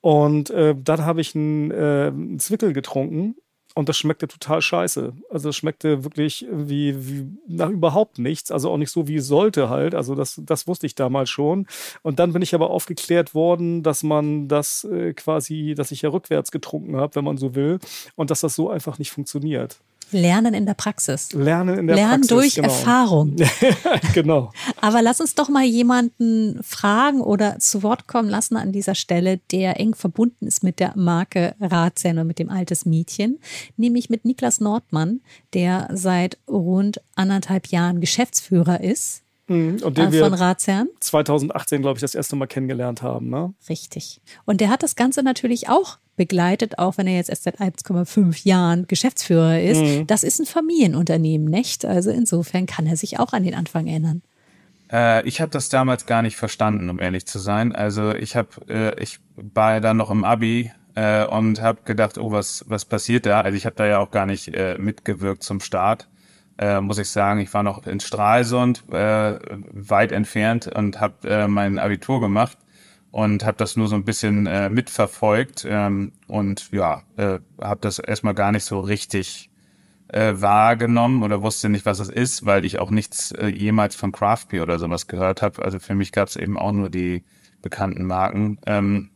Und äh, dann habe ich einen, äh, einen Zwickel getrunken und das schmeckte total scheiße. Also es schmeckte wirklich wie, wie nach überhaupt nichts. Also auch nicht so, wie es sollte halt. Also das, das wusste ich damals schon. Und dann bin ich aber aufgeklärt worden, dass man das äh, quasi, dass ich ja rückwärts getrunken habe, wenn man so will. Und dass das so einfach nicht funktioniert. Lernen in der Praxis. Lernen in der Lernen Praxis. durch genau. Erfahrung. *laughs* genau. Aber lass uns doch mal jemanden fragen oder zu Wort kommen lassen an dieser Stelle, der eng verbunden ist mit der Marke Ratsherrn und mit dem Altes Mädchen, nämlich mit Niklas Nordmann, der seit rund anderthalb Jahren Geschäftsführer ist Mhm, Und äh, den von wir Ratsherrn. 2018, glaube ich, das erste Mal kennengelernt haben. Ne? Richtig. Und der hat das Ganze natürlich auch begleitet, auch wenn er jetzt erst seit 1,5 Jahren Geschäftsführer ist. Mhm. Das ist ein Familienunternehmen, nicht? Also insofern kann er sich auch an den Anfang erinnern. Äh, ich habe das damals gar nicht verstanden, um ehrlich zu sein. Also ich habe, äh, ich war ja dann noch im Abi äh, und habe gedacht, oh, was was passiert da? Also ich habe da ja auch gar nicht äh, mitgewirkt zum Start, äh, muss ich sagen. Ich war noch in Stralsund, weit entfernt und habe mein Abitur gemacht und habe das nur so ein bisschen äh, mitverfolgt ähm, und ja, äh, habe das erstmal gar nicht so richtig äh, wahrgenommen oder wusste nicht, was es ist, weil ich auch nichts äh, jemals von Craft Beer oder sowas gehört habe. Also für mich gab es eben auch nur die bekannten Marken. Ähm,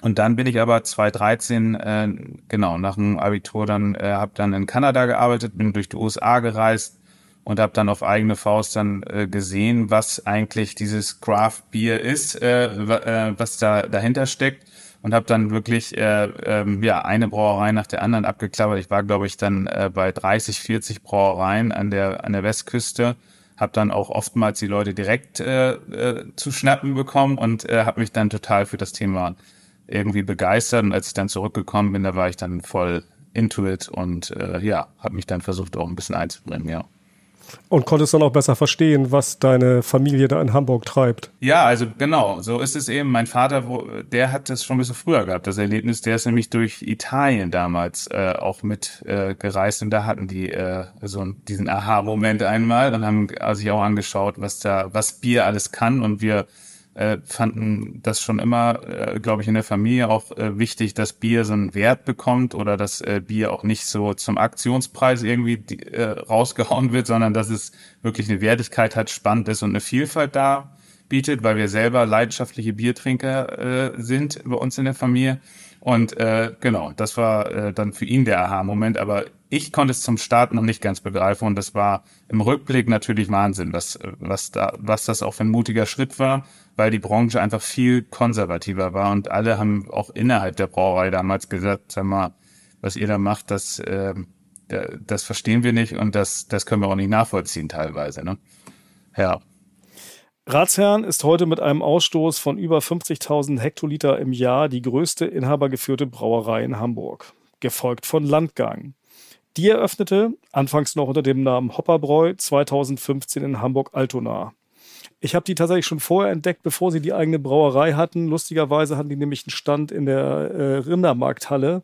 und dann bin ich aber 2013, äh, genau, nach dem Abitur dann, äh, habe dann in Kanada gearbeitet, bin durch die USA gereist und habe dann auf eigene Faust dann äh, gesehen, was eigentlich dieses Craft Beer ist, äh, äh, was da dahinter steckt und habe dann wirklich äh, ähm, ja eine Brauerei nach der anderen abgeklappert. Ich war glaube ich dann äh, bei 30, 40 Brauereien an der an der Westküste, habe dann auch oftmals die Leute direkt äh, äh, zu schnappen bekommen und äh, habe mich dann total für das Thema irgendwie begeistert und als ich dann zurückgekommen bin, da war ich dann voll into it und äh, ja, habe mich dann versucht auch ein bisschen einzubringen, ja. Und konntest dann auch besser verstehen, was deine Familie da in Hamburg treibt. Ja, also genau, so ist es eben. Mein Vater, der hat das schon ein bisschen früher gehabt, das Erlebnis. Der ist nämlich durch Italien damals äh, auch mit äh, gereist und da hatten die äh, so diesen Aha-Moment einmal und haben sich auch angeschaut, was da, was Bier alles kann und wir äh, fanden das schon immer, äh, glaube ich, in der Familie auch äh, wichtig, dass Bier so einen Wert bekommt oder dass äh, Bier auch nicht so zum Aktionspreis irgendwie äh, rausgehauen wird, sondern dass es wirklich eine Wertigkeit hat, spannend ist und eine Vielfalt da bietet, weil wir selber leidenschaftliche Biertrinker äh, sind bei uns in der Familie. Und äh, genau, das war äh, dann für ihn der Aha-Moment, aber ich konnte es zum Start noch nicht ganz begreifen und das war im Rückblick natürlich Wahnsinn, was, was, da, was das auch für ein mutiger Schritt war, weil die Branche einfach viel konservativer war und alle haben auch innerhalb der Brauerei damals gesagt, sag mal, was ihr da macht, das, äh, das verstehen wir nicht und das, das können wir auch nicht nachvollziehen teilweise. Ne? Ja. Ratsherrn ist heute mit einem Ausstoß von über 50.000 Hektoliter im Jahr die größte inhabergeführte Brauerei in Hamburg, gefolgt von Landgang. Die eröffnete, anfangs noch unter dem Namen Hopperbräu, 2015 in Hamburg-Altona. Ich habe die tatsächlich schon vorher entdeckt, bevor sie die eigene Brauerei hatten. Lustigerweise hatten die nämlich einen Stand in der äh, Rindermarkthalle.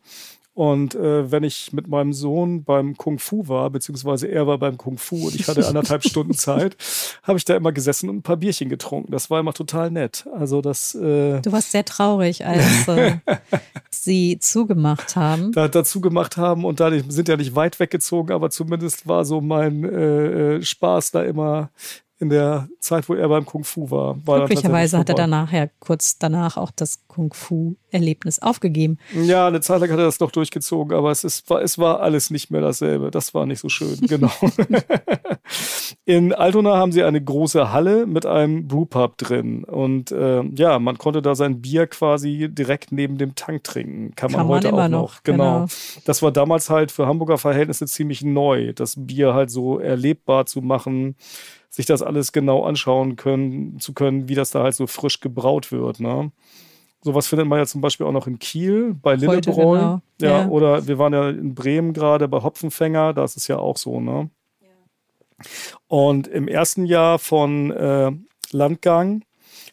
Und äh, wenn ich mit meinem Sohn beim Kung Fu war, beziehungsweise er war beim Kung Fu und ich hatte anderthalb *laughs* Stunden Zeit, habe ich da immer gesessen und ein paar Bierchen getrunken. Das war immer total nett. Also das. Äh, Du warst sehr traurig, als äh, *laughs* sie zugemacht haben. da, dazu gemacht haben und da sind ja nicht weit weggezogen, aber zumindest war so mein äh, äh, Spaß da immer in der Zeit, wo er beim Kung Fu war. war Glücklicherweise hat er danach ja kurz danach auch das Kung-Fu-Erlebnis aufgegeben. vorbei. Ja, eine Zeit lang hat er das noch durchgezogen, aber es, ist, war, es war alles nicht mehr dasselbe. Das war nicht so schön, *laughs* genau. *laughs* In Altona haben sie eine große Halle mit einem Brewpub drin. Und äh, ja, man konnte da sein Bier quasi direkt neben dem Tank trinken. Kann man Kann man heute immer auch noch, noch. Genau. genau. Das war damals halt für Hamburger Verhältnisse ziemlich neu, das Bier halt so erlebbar zu machen, sich das alles genau anschauen können, zu können, wie das da halt so frisch gebraut wird. Ne? Sowas findet man ja zum Beispiel auch noch in Kiel bei Lillebräu. genau. Ja, Ja. oder wir waren ja in Bremen gerade bei Hopfenfänger, da ist es ja auch so, ne? Und im ersten Jahr von äh, Landgang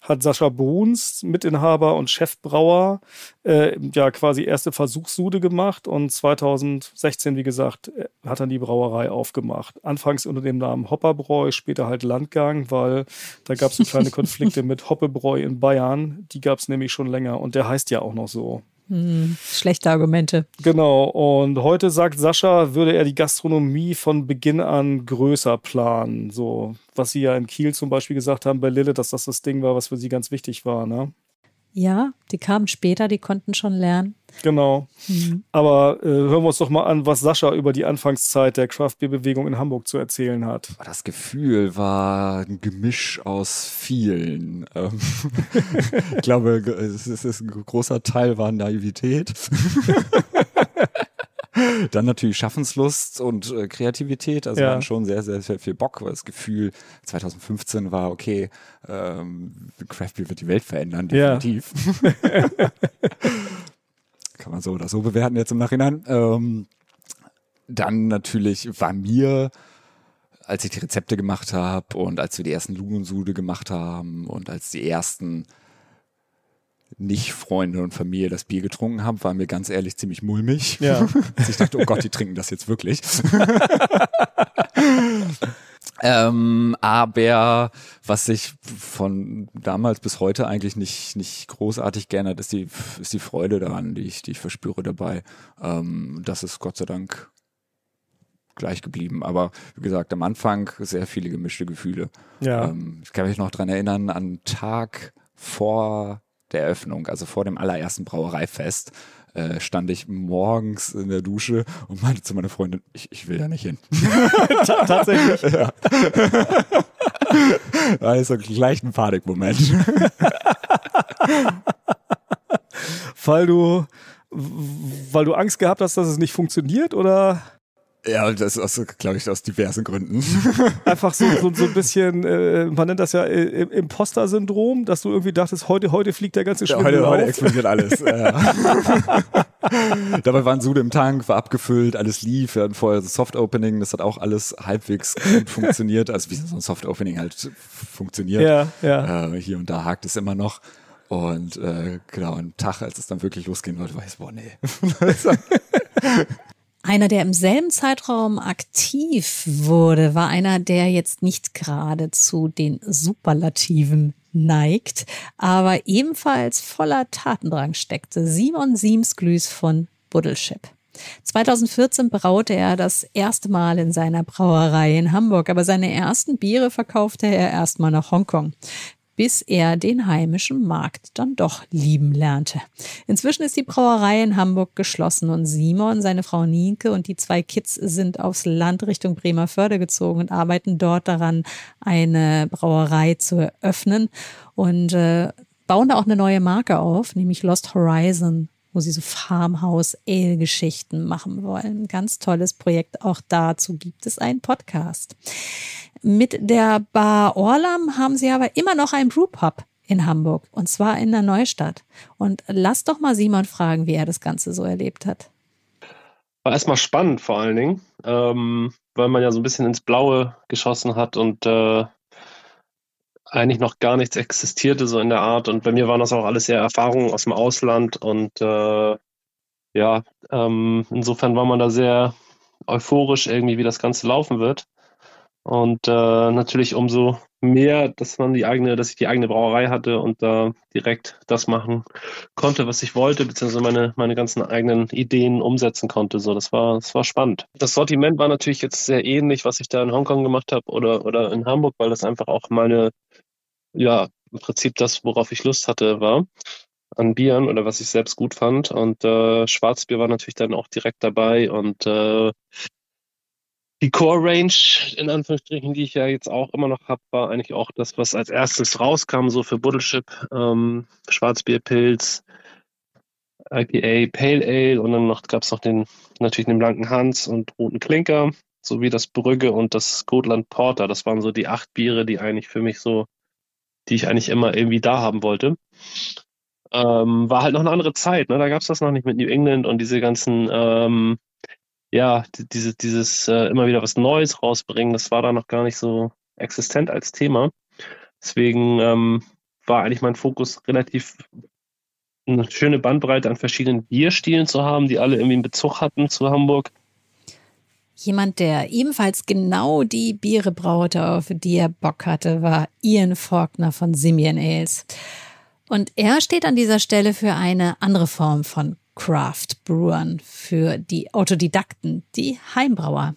hat Sascha Bruns, Mitinhaber und Chefbrauer, äh, ja quasi erste Versuchssude gemacht und 2016, wie gesagt, äh, hat dann die Brauerei aufgemacht. Anfangs unter dem Namen Hopperbräu, später halt Landgang, weil da gab es so kleine *laughs* Konflikte mit Hoppebräu in Bayern. Die gab es nämlich schon länger und der heißt ja auch noch so. Hm, schlechte Argumente. Genau, und heute sagt Sascha, würde er die Gastronomie von Beginn an größer planen. So, was sie ja in Kiel zum Beispiel gesagt haben bei Lille, dass das das Ding war, was für sie ganz wichtig war. Ne? Ja, die kamen später, die konnten schon lernen. Genau. Mhm. Aber äh, hören wir uns doch mal an, was Sascha über die Anfangszeit der Craft-Bier-Bewegung in Hamburg zu erzählen hat. Das Gefühl war ein Gemisch aus vielen. Ähm, *laughs* ich glaube, es ist ein großer Teil war Naivität. *laughs* Dann natürlich Schaffenslust und äh, Kreativität. Also ja. wir hatten schon sehr, sehr, sehr viel Bock, weil das Gefühl 2015 war, okay, ähm, Craft Beer wird die Welt verändern, definitiv. Ja. *laughs* Kann man so oder so bewerten jetzt im Nachhinein. Ähm, dann natürlich war mir als ich die Rezepte gemacht habe und als wir die ersten Lungensude gemacht haben und als die ersten nicht-Freunde und Familie das Bier getrunken haben, war mir ganz ehrlich ziemlich mulmig. Ja. *laughs* Also ich dachte, oh Gott, die trinken das jetzt wirklich. *laughs* ähm, aber was sich von damals bis heute eigentlich nicht, nicht großartig geändert, ist die, ist die Freude daran, die ich, die ich verspüre dabei. Ähm, das ist Gott sei Dank gleich geblieben. Aber wie gesagt, am Anfang sehr viele gemischte Gefühle. Ja. Ähm, ich kann mich noch dran erinnern, an Tag vor der Eröffnung, also vor dem allerersten Brauereifest, äh, stand ich morgens in der Dusche und meinte zu meiner Freundin, ich, ich will da nicht hin. *laughs* Tatsächlich. Ja. *laughs* Da ist so gleich ein Panikmoment. weil du, weil du Angst gehabt hast, dass es nicht funktioniert, oder? Ja, das ist, glaube ich, aus diversen Gründen. *laughs* Einfach so, so, so ein *laughs* bisschen, äh, man nennt das ja äh, Imposter-Syndrom, dass du irgendwie dachtest, heute, heute fliegt der ganze Schwindel ja, heute, auf. heute explodiert alles. *laughs* Dabei waren Sude im Tank, war abgefüllt, alles lief. Wir hatten vorher das Soft-Opening, das hat auch alles halbwegs gut funktioniert. Also wie so ein Soft-Opening halt funktioniert. Ja, ja. Äh, hier und da hakt es immer noch. Und äh, genau, am Tag, als es dann wirklich losgehen wollte, war ich so, boah, nee. Einer, der im selben Zeitraum aktiv wurde, war einer, der jetzt nicht gerade zu den Superlativen neigt, aber ebenfalls voller Tatendrang steckte. Simon Siemsglüß von Buddelschip. 2014 braute er das erste Mal in seiner Brauerei in Hamburg, aber seine ersten Biere verkaufte er erstmal nach Hongkong bis er den heimischen Markt dann doch lieben lernte. Inzwischen ist die Brauerei in Hamburg geschlossen und Simon, seine Frau Nienke und die zwei Kids sind aufs Land Richtung Bremerförde gezogen und arbeiten dort daran, eine Brauerei zu eröffnen und äh, bauen da auch eine neue Marke auf, nämlich Lost Horizon wo sie so Farmhouse-Ale-Geschichten machen wollen. Ganz tolles Projekt. Auch dazu gibt es einen Podcast. Mit der Bar Orlam haben sie aber immer noch einen Brewpub in Hamburg und zwar in der Neustadt. Und lass doch mal Simon fragen, wie er das Ganze so erlebt hat. War erstmal spannend vor allen Dingen, ähm, weil man ja so ein bisschen ins Blaue geschossen hat und äh, eigentlich noch gar nichts existierte so in der Art. Und bei mir waren das auch alles sehr Erfahrungen aus dem Ausland und äh, ja, ähm, insofern war man da sehr euphorisch irgendwie, wie das Ganze laufen wird. Und äh, natürlich umso mehr, dass man die eigene, dass ich die eigene Brauerei hatte und da äh, direkt das machen konnte, was ich wollte, beziehungsweise meine, meine ganzen eigenen Ideen umsetzen konnte. So, das war, das war spannend. Das Sortiment war natürlich jetzt sehr ähnlich, was ich da in Hongkong gemacht habe oder, oder in Hamburg, weil das einfach auch meine ja, im Prinzip das, worauf ich Lust hatte, war an Bieren oder was ich selbst gut fand. Und äh, Schwarzbier war natürlich dann auch direkt dabei und äh, die Core Range, in Anführungsstrichen, die ich ja jetzt auch immer noch habe, war eigentlich auch das, was als erstes rauskam, so für Buddelship, ähm, Schwarzbier, Pilz, IPA, Pale Ale und dann gab es noch den, natürlich den blanken Hans und roten Klinker, sowie das Brügge und das Gotland Porter. Das waren so die acht Biere, die eigentlich für mich so die ich eigentlich immer irgendwie da haben wollte. Ähm, war halt noch eine andere Zeit, ne? Da gab es das noch nicht mit New England und diese ganzen, ähm, ja, die, diese, dieses äh, immer wieder was Neues rausbringen, das war da noch gar nicht so existent als Thema. Deswegen ähm, war eigentlich mein Fokus relativ eine schöne Bandbreite an verschiedenen Bierstilen zu haben, die alle irgendwie einen Bezug hatten zu Hamburg. Jemand, der ebenfalls genau die Biere braute, auf die er Bock hatte, war Ian Faulkner von Simeon Ales. Und er steht an dieser Stelle für eine andere Form von Craft Brewern, für die Autodidakten, die Heimbrauer.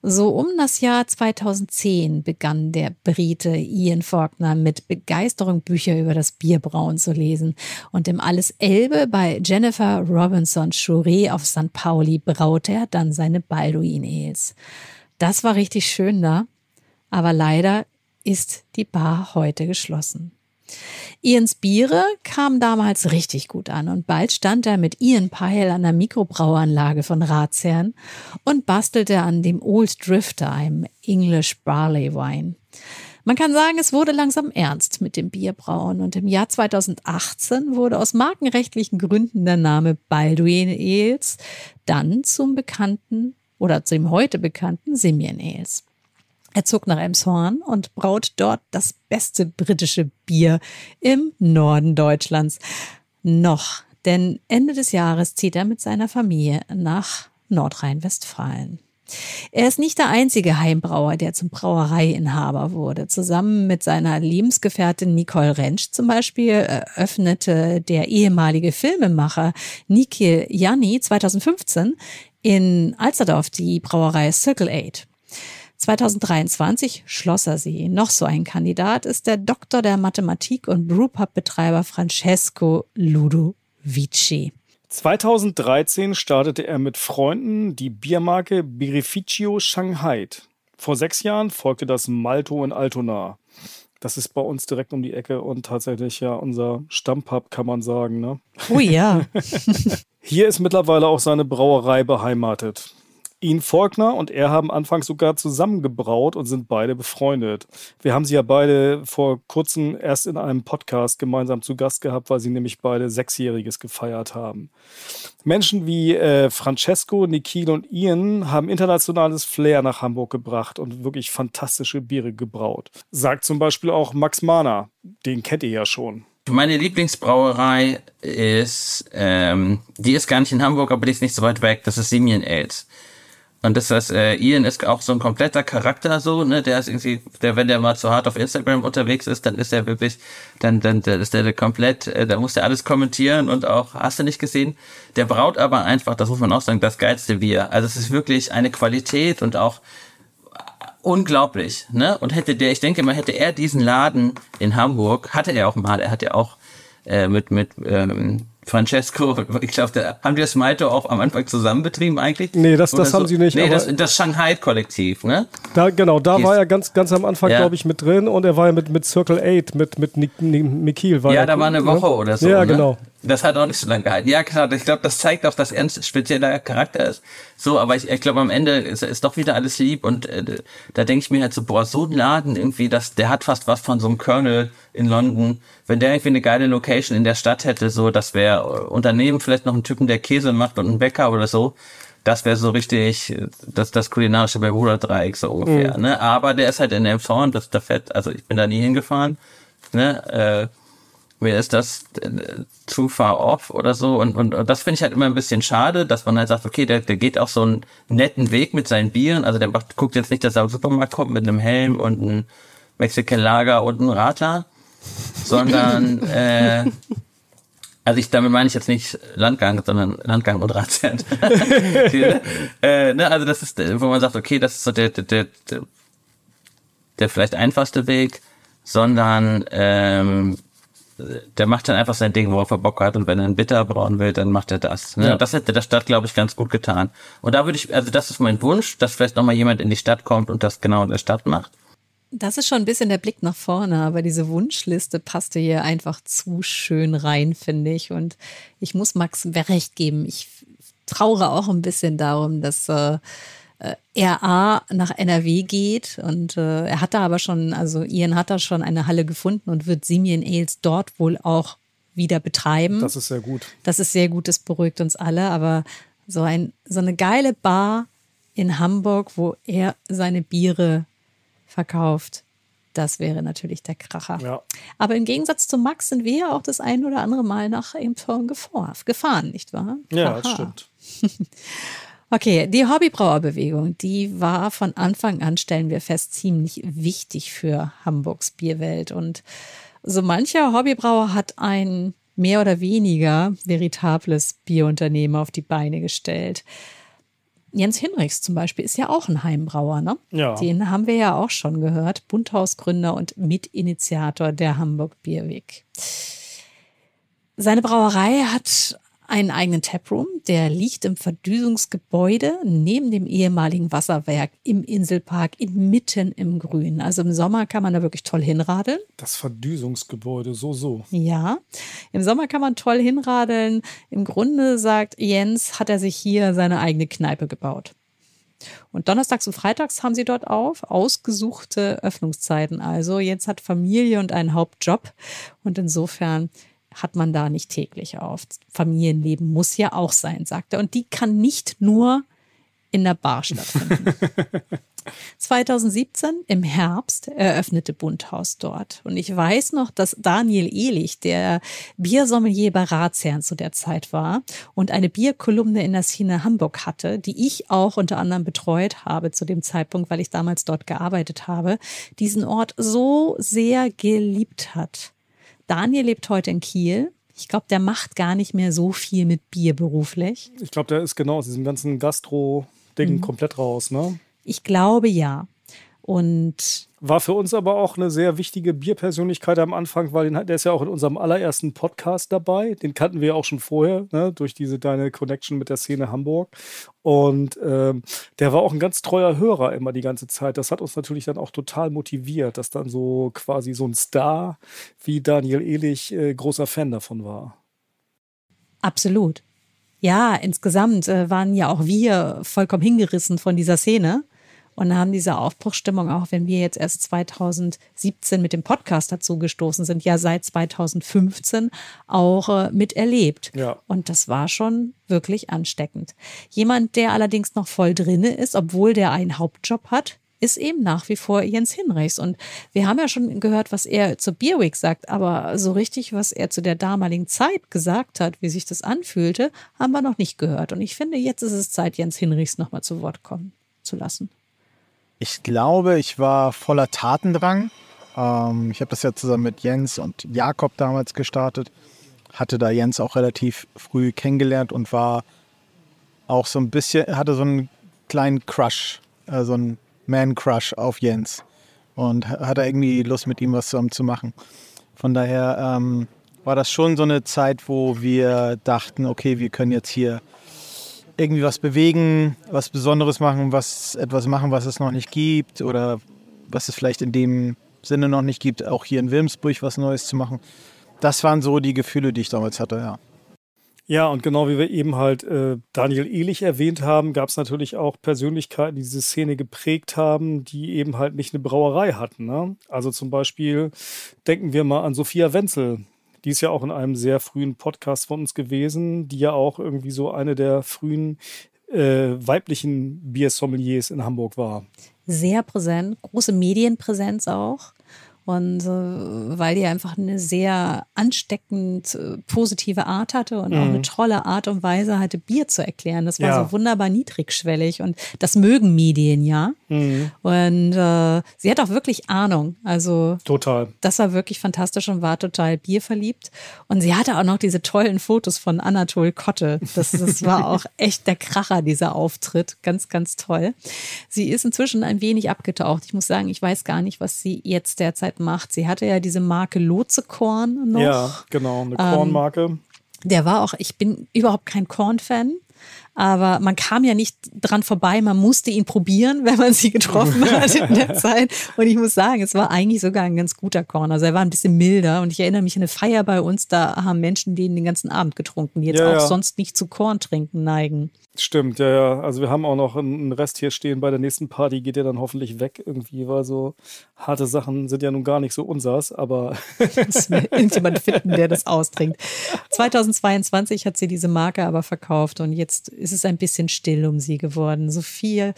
So um das Jahr 2010 begann der Brite Ian Faulkner mit Begeisterung Bücher über das Bierbrauen zu lesen. Und im Alles Elbe bei Jennifer Robinson Chouret auf St. Pauli braute er dann seine Balduin Ales. Das war richtig schön da, aber leider ist die Bar heute geschlossen. Ians Biere kam damals richtig gut an und bald stand er mit Ian Pyle an der Mikrobrauanlage von Ratsherrn und bastelte an dem Old Drifter, einem English Barley Wine. Man kann sagen, es wurde langsam ernst mit dem Bierbrauen und im Jahr 2018 wurde aus markenrechtlichen Gründen der Name Baldwin Ales dann zum bekannten oder zu dem heute bekannten Simeon Ales. Er zog nach Elmshorn und braut dort das beste britische Bier im Norden Deutschlands. Noch, denn Ende des Jahres zieht er mit seiner Familie nach Nordrhein-Westfalen. Er ist nicht der einzige Heimbrauer, der zum Brauereiinhaber wurde. Zusammen mit seiner Lebensgefährtin Nicole Rentsch zum Beispiel eröffnete der ehemalige Filmemacher Nikhil Janni 2015 in Alsterdorf die Brauerei Circle Eight. 2023 schloss er sie. Noch so ein Kandidat ist der Doktor der Mathematik und Brewpub-Betreiber Francesco Ludovici. 2013 startete er mit Freunden die Biermarke Birificio Shanghai. Vor sechs Jahren folgte das Malto in Altona. Das ist bei uns direkt um die Ecke und tatsächlich ja unser Stammpub, kann man sagen. Ne? Oh ja. *laughs* Hier ist mittlerweile auch seine Brauerei beheimatet. Ian Faulkner und er haben anfangs sogar zusammengebraut und sind beide befreundet. Wir haben sie ja beide vor kurzem erst in einem Podcast gemeinsam zu Gast gehabt, weil sie nämlich beide Sechsjähriges gefeiert haben. Menschen wie äh, Francesco, Nikhil und Ian haben internationales Flair nach Hamburg gebracht und wirklich fantastische Biere gebraut. Sagt zum Beispiel auch Max Mahner, den kennt ihr ja schon. Meine Lieblingsbrauerei ist, ähm, die ist gar nicht in Hamburg, aber die ist nicht so weit weg. Das ist Simeon Ales. Und das heißt, äh, Ian ist auch so ein kompletter Charakter so, ne, der ist irgendwie, der, wenn der mal zu hart auf Instagram unterwegs ist, dann ist er wirklich, dann, dann, dann ist der komplett, äh, da muss der alles kommentieren und auch, hast du nicht gesehen? Der braut aber einfach, das muss man auch sagen, das geilste Bier. Also es ist wirklich eine Qualität und auch unglaublich, ne? Und hätte der, ich denke mal, hätte er diesen Laden in Hamburg, hatte er auch mal, er hat ja auch äh, mit, mit, ähm, Francesco, *laughs* ich glaube, haben die das Maito auch am Anfang zusammen betrieben eigentlich? Nee, das, das haben so? sie nicht. Nee, das, das Shanghai-Kollektiv, ne? Da, genau, da Die war ist- er ganz, ganz am Anfang, Ja. glaube ich, mit drin und er war ja mit, mit Circle 8, mit, mit Nik, Nik, Nikhil. War ja, er, da war eine ne? Woche oder so. Ja, ne? genau. Das hat auch nicht so lange gehalten. Ja, klar, ich glaube, das zeigt auch, dass er ein spezieller Charakter ist. So, aber ich, ich glaube, am Ende ist, ist doch wieder alles lieb und äh, da denke ich mir halt so, boah, so ein Laden irgendwie, das, der hat fast was von so einem Colonel in London. Wenn der irgendwie eine geile Location in der Stadt hätte, so, das wäre Unternehmen, vielleicht noch einen Typen, der Käse macht und einen Bäcker oder so. Das wäre so richtig äh, das, das kulinarische Bermuda-Dreieck so ungefähr. Mhm. Ne? Aber der ist halt in Elmshorn, das da fährt, also ich bin da nie hingefahren. Ne? Äh, mir ist das äh, zu far off oder so und, und, und das finde ich halt immer ein bisschen schade, dass man halt sagt, okay, der, der geht auch so einen netten Weg mit seinen Bieren, also der macht, guckt jetzt nicht, dass er am Supermarkt kommt mit einem Helm und einem Mexican Lager und einem Radler, *laughs* sondern äh, also ich damit meine ich jetzt nicht Landgang, sondern Landgang und Radzelt. *laughs* äh, ne, also das ist, wo man sagt, okay, das ist so der, der, der, der, der vielleicht einfachste Weg, sondern ähm, der macht dann einfach sein Ding, worauf er Bock hat und wenn er einen Bitter brauen will, dann macht er das. Ne? Ja. Das hätte der Stadt, glaube ich, ganz gut getan. Und da würde ich, also das ist mein Wunsch, dass vielleicht nochmal jemand in die Stadt kommt und das genau in der Stadt macht. Das ist schon ein bisschen der Blick nach vorne, aber diese Wunschliste passte hier einfach zu schön rein, finde ich. Und ich muss Max recht geben. Ich traure auch ein bisschen darum, dass äh, äh, er A nach NRW geht und äh, er hat da aber schon, also Ian hat da schon eine Halle gefunden und wird Simeon Ales dort wohl auch wieder betreiben. Das ist sehr gut. Das ist sehr gut, das beruhigt uns alle, aber so, ein, so eine geile Bar in Hamburg, wo er seine Biere verkauft, das wäre natürlich der Kracher. Ja. Aber im Gegensatz zu Max sind wir ja auch das ein oder andere Mal nach Elmshorn gefahr- gefahren, nicht wahr? Ja, das Aha. stimmt. *laughs* Okay, die Hobbybrauerbewegung, die war von Anfang an, stellen wir fest, ziemlich wichtig für Hamburgs Bierwelt. Und so mancher Hobbybrauer hat ein mehr oder weniger veritables Bierunternehmen auf die Beine gestellt. Jens Hinrichs zum Beispiel ist ja auch ein Heimbrauer, ne? Ja. Den haben wir ja auch schon gehört. Bunthausgründer und Mitinitiator der Hamburg Bierweg. Seine Brauerei hat einen eigenen Taproom, der liegt im Verdüsungsgebäude neben dem ehemaligen Wasserwerk im Inselpark inmitten im Grün. Also im Sommer kann man da wirklich toll hinradeln. Das Verdüsungsgebäude, so, so. Ja, im Sommer kann man toll hinradeln. Im Grunde sagt Jens, hat er sich hier seine eigene Kneipe gebaut. Und donnerstags und freitags haben sie dort auf, ausgesuchte Öffnungszeiten. Also jetzt hat Familie und einen Hauptjob. Und insofern hat man da nicht täglich auf. Familienleben muss ja auch sein, sagt er. Und die kann nicht nur in der Bar stattfinden. *laughs* 2017 im Herbst eröffnete Bunthaus dort. Und ich weiß noch, dass Daniel Ehlich, der Biersommelier bei Ratsherrn zu der Zeit war und eine Bierkolumne in der Szene Hamburg hatte, die ich auch unter anderem betreut habe zu dem Zeitpunkt, weil ich damals dort gearbeitet habe, diesen Ort so sehr geliebt hat. Daniel lebt heute in Kiel. Ich glaube, der macht gar nicht mehr so viel mit Bier beruflich. Ich glaube, der ist genau aus diesem ganzen Gastro-Ding Mhm. komplett raus, ne? Ich glaube ja. Und War für uns aber auch eine sehr wichtige Bierpersönlichkeit am Anfang, weil den, der ist ja auch in unserem allerersten Podcast dabei. Den kannten wir auch schon vorher, ne, durch diese deine Connection mit der Szene Hamburg. Und ähm, der war auch ein ganz treuer Hörer immer die ganze Zeit. Das hat uns natürlich dann auch total motiviert, dass dann so quasi so ein Star wie Daniel Ehlich äh, großer Fan davon war. absolut. Ja, insgesamt äh, waren ja auch wir vollkommen hingerissen von dieser Szene und haben diese Aufbruchsstimmung, auch wenn wir jetzt erst 2017 mit dem Podcast dazu gestoßen sind, ja seit 2015 auch äh, miterlebt. Ja. Und das war schon wirklich ansteckend. Jemand, der allerdings noch voll drinne ist, obwohl der einen Hauptjob hat, ist eben nach wie vor Jens Hinrichs. Und wir haben ja schon gehört, was er zur Bierweek sagt, aber so richtig, was er zu der damaligen Zeit gesagt hat, wie sich das anfühlte, haben wir noch nicht gehört. Und ich finde, jetzt ist es Zeit, Jens Hinrichs nochmal zu Wort kommen zu lassen. Ich glaube, ich war voller Tatendrang. Ähm, ich habe das ja zusammen mit Jens und Jakob damals gestartet. Hatte da Jens auch relativ früh kennengelernt und war auch so ein bisschen, hatte so einen kleinen Crush, äh, so einen Man-Crush auf Jens. Und ha- hatte irgendwie Lust, mit ihm was zusammen zu machen. Von daher ähm, war das schon so eine Zeit, wo wir dachten, okay, wir können jetzt hier irgendwie was bewegen, was Besonderes machen, was etwas machen, was es noch nicht gibt oder was es vielleicht in dem Sinne noch nicht gibt, auch hier in Wilmsburg was Neues zu machen. Das waren so die Gefühle, die ich damals hatte, ja. Ja, und genau wie wir eben halt äh, Daniel Ehlich erwähnt haben, gab es natürlich auch Persönlichkeiten, die diese Szene geprägt haben, die eben halt nicht eine Brauerei hatten. Ne? Also zum Beispiel denken wir mal an Sophia Wenzel. Die ist ja auch in einem sehr frühen Podcast von uns gewesen, die ja auch irgendwie so eine der frühen äh, weiblichen Biersommeliers in Hamburg war. Sehr präsent, große Medienpräsenz auch. Und äh, weil die einfach eine sehr ansteckend äh, positive Art hatte und auch Mhm. eine tolle Art und Weise hatte, Bier zu erklären. Das war Ja. so wunderbar niedrigschwellig und das mögen Medien ja. Mhm. Und äh, sie hat auch wirklich Ahnung. Also Total. das war wirklich fantastisch und war total bierverliebt. Und sie hatte auch noch diese tollen Fotos von Anatol Kotte. Das, das war auch *laughs* echt der Kracher, dieser Auftritt. Ganz, ganz toll. Sie ist inzwischen ein wenig abgetaucht. Ich muss sagen, ich weiß gar nicht, was sie jetzt derzeit macht. Sie hatte ja diese Marke Lotsekorn noch. Ja, genau, eine Ähm, Kornmarke. Der war auch, ich bin überhaupt kein Korn-Fan. Aber man kam ja nicht dran vorbei, man musste ihn probieren, *laughs* wenn man sie getroffen *laughs* hat in der Zeit. Und ich muss sagen, es war eigentlich sogar ein ganz guter Korn. Also er war ein bisschen milder. Und ich erinnere mich an eine Feier bei uns, da haben Menschen den den ganzen Abend getrunken, die jetzt Ja, auch ja. sonst nicht zu Korn trinken neigen. Stimmt, ja, ja. Also wir haben auch noch einen Rest hier stehen. Bei der nächsten Party geht der dann hoffentlich weg irgendwie, weil so harte Sachen sind ja nun gar nicht so unsers, aber *laughs* irgendjemand finden, der das austrinkt. 2022 hat sie diese Marke aber verkauft und jetzt ist es ein bisschen still um sie geworden. Sophie,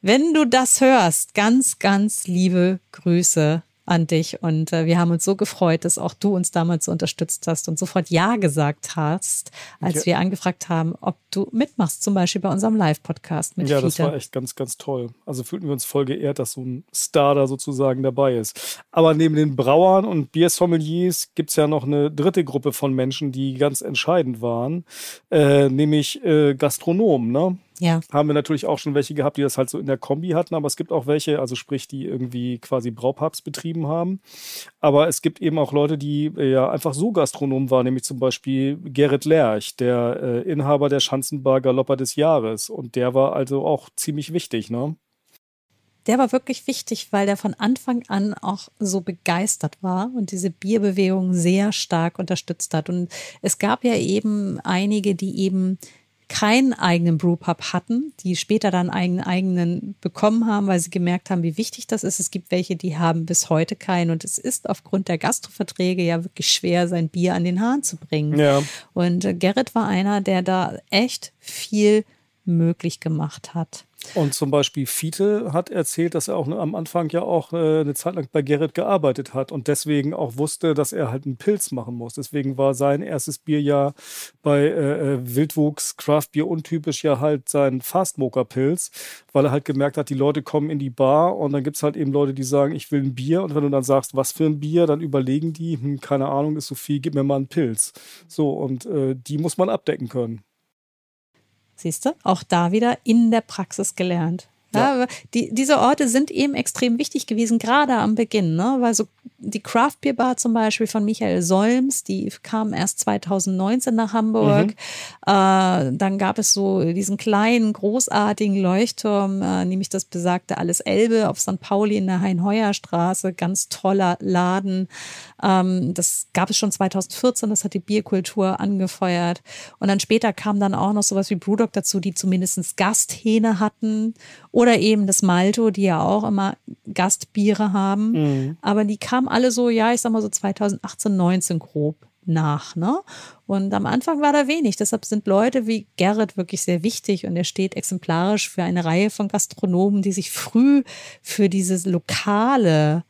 wenn du das hörst, ganz, ganz liebe Grüße an dich und äh, wir haben uns so gefreut, dass auch du uns damals so unterstützt hast und sofort Ja gesagt hast, als Ja. wir angefragt haben, ob du mitmachst, zum Beispiel bei unserem Live-Podcast mit ja, das Fiete. war echt ganz, ganz toll. Also fühlten wir uns voll geehrt, dass so ein Star da sozusagen dabei ist. Aber neben den Brauern und Biersommeliers gibt es ja noch eine dritte Gruppe von Menschen, die ganz entscheidend waren, äh, nämlich äh, Gastronomen. Ne? Ja. Haben wir natürlich auch schon welche gehabt, die das halt so in der Kombi hatten, aber es gibt auch welche, also sprich, die irgendwie quasi Braupubs betrieben haben. Aber es gibt eben auch Leute, die äh, ja einfach so Gastronomen waren, nämlich zum Beispiel Gerrit Lerch, der äh, Inhaber der Schanzenbar Galopper des Jahres. Und der war also auch ziemlich wichtig, ne? der war wirklich wichtig, weil der von Anfang an auch so begeistert war und diese Bierbewegung sehr stark unterstützt hat. Und es gab ja eben einige, die eben keinen eigenen Brewpub hatten, die später dann einen eigenen bekommen haben, weil sie gemerkt haben, wie wichtig das ist. Es gibt welche, die haben bis heute keinen und es ist aufgrund der Gastroverträge ja wirklich schwer, sein Bier an den Hahn zu bringen. Ja. Und äh, Gerrit war einer, der da echt viel möglich gemacht hat. Und zum Beispiel Fiete hat erzählt, dass er auch am Anfang ja auch äh, eine Zeit lang bei Gerrit gearbeitet hat und deswegen auch wusste, dass er halt einen Pilz machen muss. Deswegen war sein erstes Bier ja bei äh, äh Wildwuchs Craft Bier untypisch ja halt sein Fastmoker Pilz, weil er halt gemerkt hat, die Leute kommen in die Bar und dann gibt es halt eben Leute, die sagen, ich will ein Bier und wenn du dann sagst, was für ein Bier, dann überlegen die, hm, keine Ahnung, ist so viel, gib mir mal einen Pilz. So und äh, die muss man abdecken können. Siehst du? Auch da wieder in der Praxis gelernt. Ja, die, diese Orte sind eben extrem wichtig gewesen, gerade am Beginn, ne? weil so die Craft Beer Bar zum Beispiel von Michael Solms, die kam erst 2019 nach Hamburg. Mhm. Äh, dann gab es so diesen kleinen, großartigen Leuchtturm, äh, nämlich das besagte Alles Elbe auf St. Pauli in der Hein-Heuer-Straße. Ganz toller Laden. Ähm, das gab es schon 2014, das hat die Bierkultur angefeuert. Und dann später kam dann auch noch sowas wie Brewdog dazu, die zumindest Gasthähne hatten oder eben das Malto, die ja auch immer Gastbiere haben. Mhm. Aber die kamen alle so, ja, ich sag mal so 2018, 19 grob nach. Ne? Und am Anfang war da wenig. Deshalb sind Leute wie Gerrit wirklich sehr wichtig und er steht exemplarisch für eine Reihe von Gastronomen, die sich früh für dieses lokale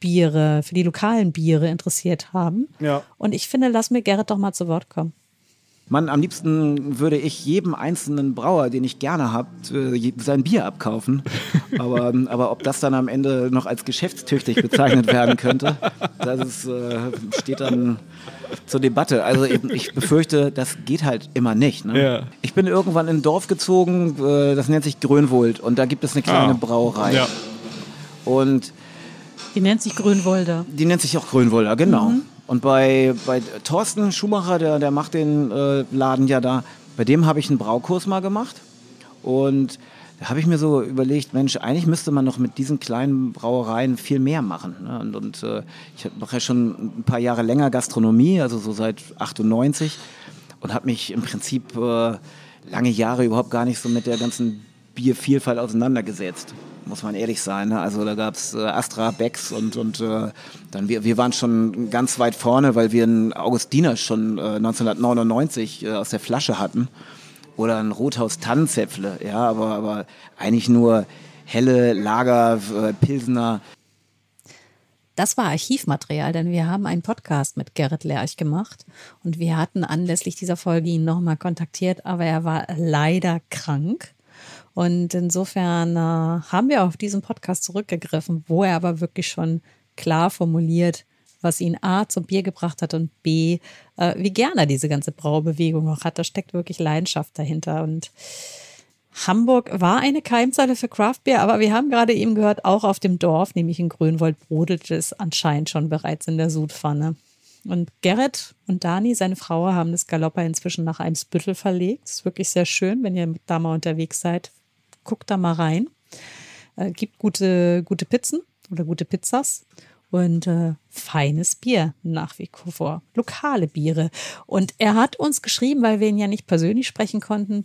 Biere, für die lokalen Biere interessiert haben. Ja. Und ich finde, lass mir Gerrit doch mal zu Wort kommen. Mann, am liebsten würde ich jedem einzelnen Brauer, den ich gerne habe, äh, sein Bier abkaufen. *laughs* Aber, aber ob das dann am Ende noch als geschäftstüchtig bezeichnet werden könnte, das ist, äh, steht dann zur Debatte. Also ich befürchte, das geht halt immer nicht. Ne? Ja. Ich bin irgendwann in ein Dorf gezogen, äh, das nennt sich Grönwold und da gibt es eine kleine ah. Brauerei. Ja. Und die nennt sich Grönwolder. Die nennt sich auch Grönwolder, genau. Mhm. Und bei, bei Thorsten Schumacher, der, der macht den äh, Laden ja da, bei dem habe ich einen Braukurs mal gemacht. Und da habe ich mir so überlegt, Mensch, eigentlich müsste man noch mit diesen kleinen Brauereien viel mehr machen. Ne? Und, und äh, ich mache ja schon ein paar Jahre länger Gastronomie, also so seit 98 und habe mich im Prinzip äh, lange Jahre überhaupt gar nicht so mit der ganzen Biervielfalt auseinandergesetzt muss man ehrlich sein. Ne? Also da gab es äh, Astra, Becks und, und äh, dann wir, wir waren schon ganz weit vorne, weil wir einen Augustiner schon äh, 1999 äh, aus der Flasche hatten. Oder ein Rothaus Tannenzäpfle, ja, aber, aber eigentlich nur helle Lager, äh, Pilsener. Das war Archivmaterial, denn wir haben einen Podcast mit Gerrit Lerch gemacht und wir hatten anlässlich dieser Folge ihn nochmal kontaktiert, aber er war leider krank. Und insofern äh, haben wir auf diesen Podcast zurückgegriffen, wo er aber wirklich schon klar formuliert, was ihn A zum Bier gebracht hat und B, äh, wie gerne er diese ganze Braubewegung auch hat. Da steckt wirklich Leidenschaft dahinter. Und Hamburg war eine Keimzelle für Craftbeer, aber wir haben gerade eben gehört, auch auf dem Dorf, nämlich in Grünwald, brodelt es anscheinend schon bereits in der Sudpfanne. Und Gerrit und Dani, seine Frau, haben das Galopper inzwischen nach Eimsbüttel verlegt. Ist wirklich sehr schön, wenn ihr da mal unterwegs seid guckt da mal rein. Äh, gibt gute, gute Pizzen oder gute Pizzas und äh, feines Bier nach wie vor, lokale Biere. Und er hat uns geschrieben, weil wir ihn ja nicht persönlich sprechen konnten,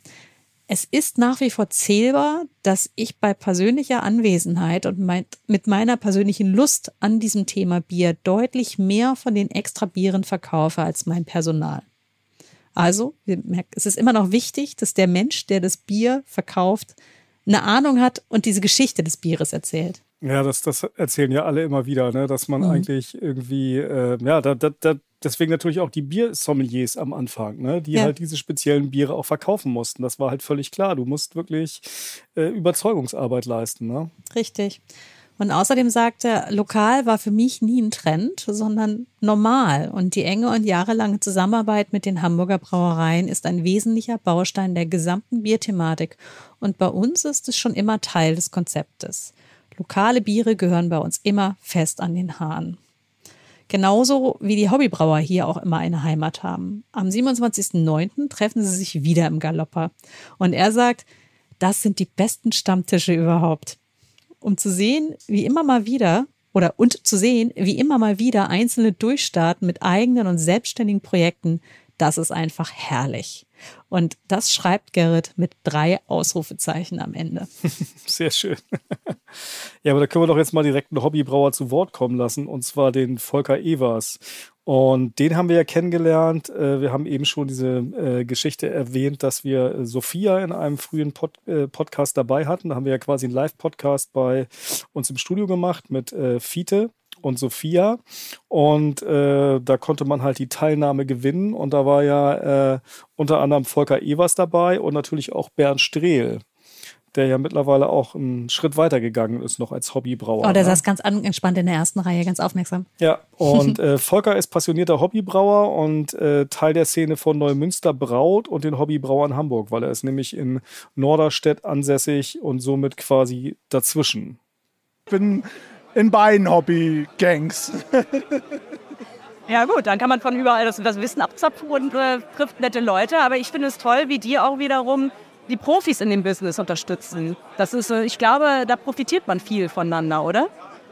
es ist nach wie vor zählbar, dass ich bei persönlicher Anwesenheit und mein, mit meiner persönlichen Lust an diesem Thema Bier deutlich mehr von den extra Bieren verkaufe als mein Personal. Also, es ist immer noch wichtig, dass der Mensch, der das Bier verkauft, eine Ahnung hat und diese Geschichte des Bieres erzählt. Ja, das, das erzählen ja alle immer wieder, ne? dass man mhm. eigentlich irgendwie, äh, ja, da, da, da, deswegen natürlich auch die Biersommeliers am Anfang, ne? die ja. halt diese speziellen Biere auch verkaufen mussten. Das war halt völlig klar. Du musst wirklich äh, Überzeugungsarbeit leisten. Ne? Richtig. Und außerdem sagt er, lokal war für mich nie ein Trend, sondern normal. Und die enge und jahrelange Zusammenarbeit mit den Hamburger Brauereien ist ein wesentlicher Baustein der gesamten Bierthematik. Und bei uns ist es schon immer Teil des Konzeptes. Lokale Biere gehören bei uns immer fest an den Haaren. Genauso wie die Hobbybrauer hier auch immer eine Heimat haben. Am 27.09. treffen sie sich wieder im Galopper. Und er sagt, das sind die besten Stammtische überhaupt. Um zu sehen, wie immer mal wieder, oder und zu sehen, wie immer mal wieder Einzelne durchstarten mit eigenen und selbstständigen Projekten, das ist einfach herrlich. Und das schreibt Gerrit mit drei Ausrufezeichen am Ende. *laughs* Sehr schön. ja, aber da können wir doch jetzt mal direkt einen Hobbybrauer zu Wort kommen lassen, und zwar den Volker Evers. Und den haben wir ja kennengelernt. Äh, wir haben eben schon diese äh, Geschichte erwähnt, dass wir Sophia in einem frühen Pod äh, Podcast dabei hatten. Da haben wir ja quasi einen Live-Podcast bei uns im Studio gemacht mit Fiete und Sophia. Und äh, da konnte man halt die Teilnahme gewinnen. Und da war ja äh, unter anderem Volker Evers dabei und natürlich auch Bernd Strehl der ja mittlerweile auch einen Schritt weiter gegangen ist, noch als Hobbybrauer. Oh, der ne? saß ganz entspannt in der ersten Reihe, ganz aufmerksam. Ja, und *laughs* äh, Volker ist passionierter Hobbybrauer und äh, Teil der Szene von Neumünster Braut und den Hobbybrauern Hamburg, weil er ist nämlich in Norderstedt ansässig und somit quasi dazwischen. Ich bin in beiden Hobby-Gangs. *laughs* Ja gut, dann kann man von überall das, das Wissen abzapfen und äh, trifft nette Leute. Aber ich finde es toll, wie die auch wiederum die Profis in dem Business unterstützen. Das ist, äh, ich glaube, da profitiert man viel voneinander, oder?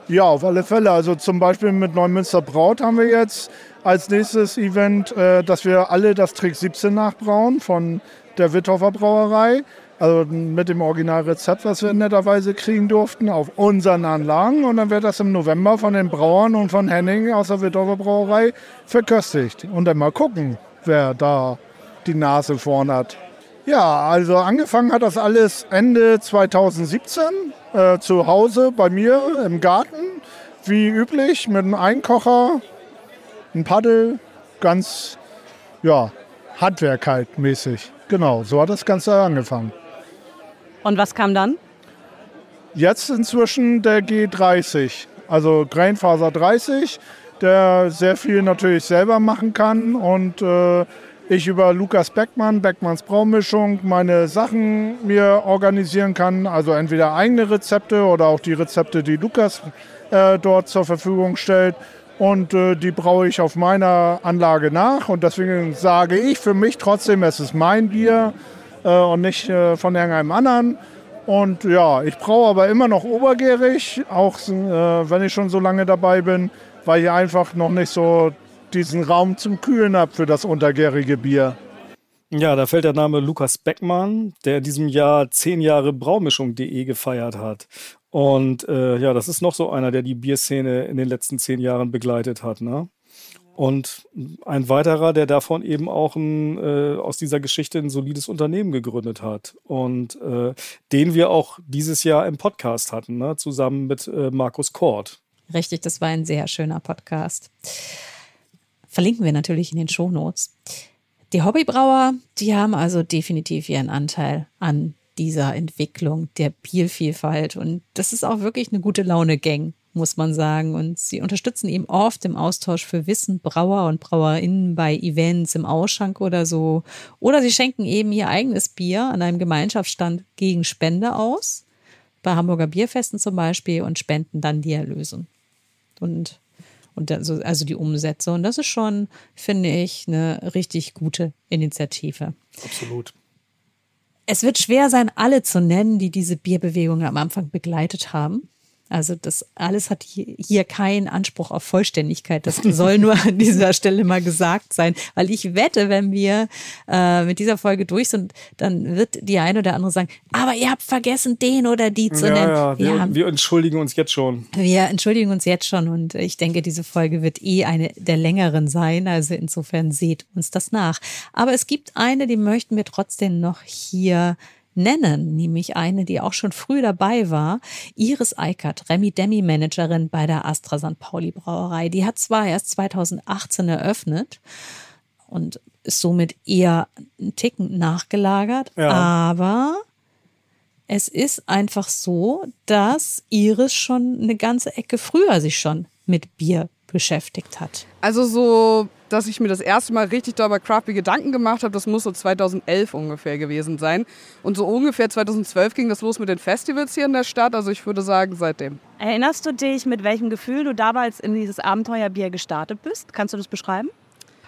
Ja, auf alle Fälle. Also zum Beispiel mit Neumünster Braut haben wir jetzt als nächstes Event, äh, dass wir alle das Trick 17 nachbrauen von der Witthofer Brauerei. Also mit dem Originalrezept, was wir netterweise kriegen durften, auf unseren Anlagen. Und dann wird das im November von den Brauern und von Henning aus der Wittorfer Brauerei verköstigt. Und dann mal gucken, wer da die Nase vorn hat. Ja, also angefangen hat das alles Ende 2017 äh, zu Hause bei mir im Garten. Wie üblich mit einem Einkocher, einem Paddel, ganz ja, Handwerk halt mäßig. Genau, so hat das Ganze angefangen. Und was kam dann? Jetzt inzwischen der G30, also Grainfaser 30, der sehr viel natürlich selber machen kann und äh, ich über Lukas Beckmann, Beckmanns Braumischung, meine Sachen mir organisieren kann. Also entweder eigene Rezepte oder auch die Rezepte, die Lukas äh, dort zur Verfügung stellt. Und äh, die braue ich auf meiner Anlage nach. Und deswegen sage ich für mich trotzdem, es ist mein Bier äh, und nicht äh, von irgendeinem anderen. Und ja, ich brauche aber immer noch obergärig, auch äh, wenn ich schon so lange dabei bin, weil ich einfach noch nicht so diesen Raum zum Kühlen habe für das untergärige Bier. Ja, da fällt der Name Lukas Beckmann, der in diesem Jahr zehn Jahre Braumischung.de gefeiert hat. Und äh, ja, das ist noch so einer, der die Bierszene in den letzten zehn Jahren begleitet hat. Ne? Und ein weiterer, der davon eben auch ein, äh, aus dieser Geschichte ein solides Unternehmen gegründet hat. Und äh, den wir auch dieses Jahr im Podcast hatten, ne? zusammen mit äh, Markus Kort. Richtig, das war ein sehr schöner Podcast. Verlinken wir natürlich in den Shownotes. Die Hobbybrauer, die haben also definitiv ihren Anteil an dieser Entwicklung der Biervielfalt. Und das ist auch wirklich eine gute Laune-Gang muss man sagen. Und sie unterstützen eben oft im Austausch für Wissen Brauer und Brauerinnen bei Events im Ausschank oder so. Oder sie schenken eben ihr eigenes Bier an einem Gemeinschaftsstand gegen Spende aus, bei Hamburger Bierfesten zum Beispiel, und spenden dann die Erlöse. Und, und also, also die Umsätze. Und das ist schon, finde ich, eine richtig gute Initiative. Absolut. Es wird schwer sein, alle zu nennen, die diese Bierbewegung am Anfang begleitet haben. Also das alles hat hier, keinen Anspruch auf Vollständigkeit. Das soll nur an dieser Stelle mal gesagt sein, weil ich wette, wenn wir äh, mit dieser Folge durch sind, dann wird die eine oder andere sagen, aber ihr habt vergessen, den oder die zu ja, nennen. Ja, wir, wir, haben, wir entschuldigen uns jetzt schon. Wir entschuldigen uns jetzt schon und ich denke, diese Folge wird eh eine der längeren sein. Also insofern seht uns das nach. Aber es gibt eine, die möchten wir trotzdem noch hier nennen, nämlich eine, die auch schon früh dabei war, Iris Eikert, Remi-Demi-Managerin bei der Astra St. Pauli Brauerei. Die hat zwar erst 2018 eröffnet und ist somit eher einen Ticken nachgelagert, Ja. aber es ist einfach so, dass Iris schon eine ganze Ecke früher sich schon mit Bier beschäftigt hat. Also so, dass ich mir das erste Mal richtig doll über Craft Beer Gedanken gemacht habe, das muss so 2011 ungefähr gewesen sein. Und so ungefähr 2012 ging das los mit den Festivals hier in der Stadt. Also ich würde sagen, seitdem. Erinnerst du dich, mit welchem Gefühl du damals in dieses Abenteuerbier gestartet bist? Kannst du das beschreiben?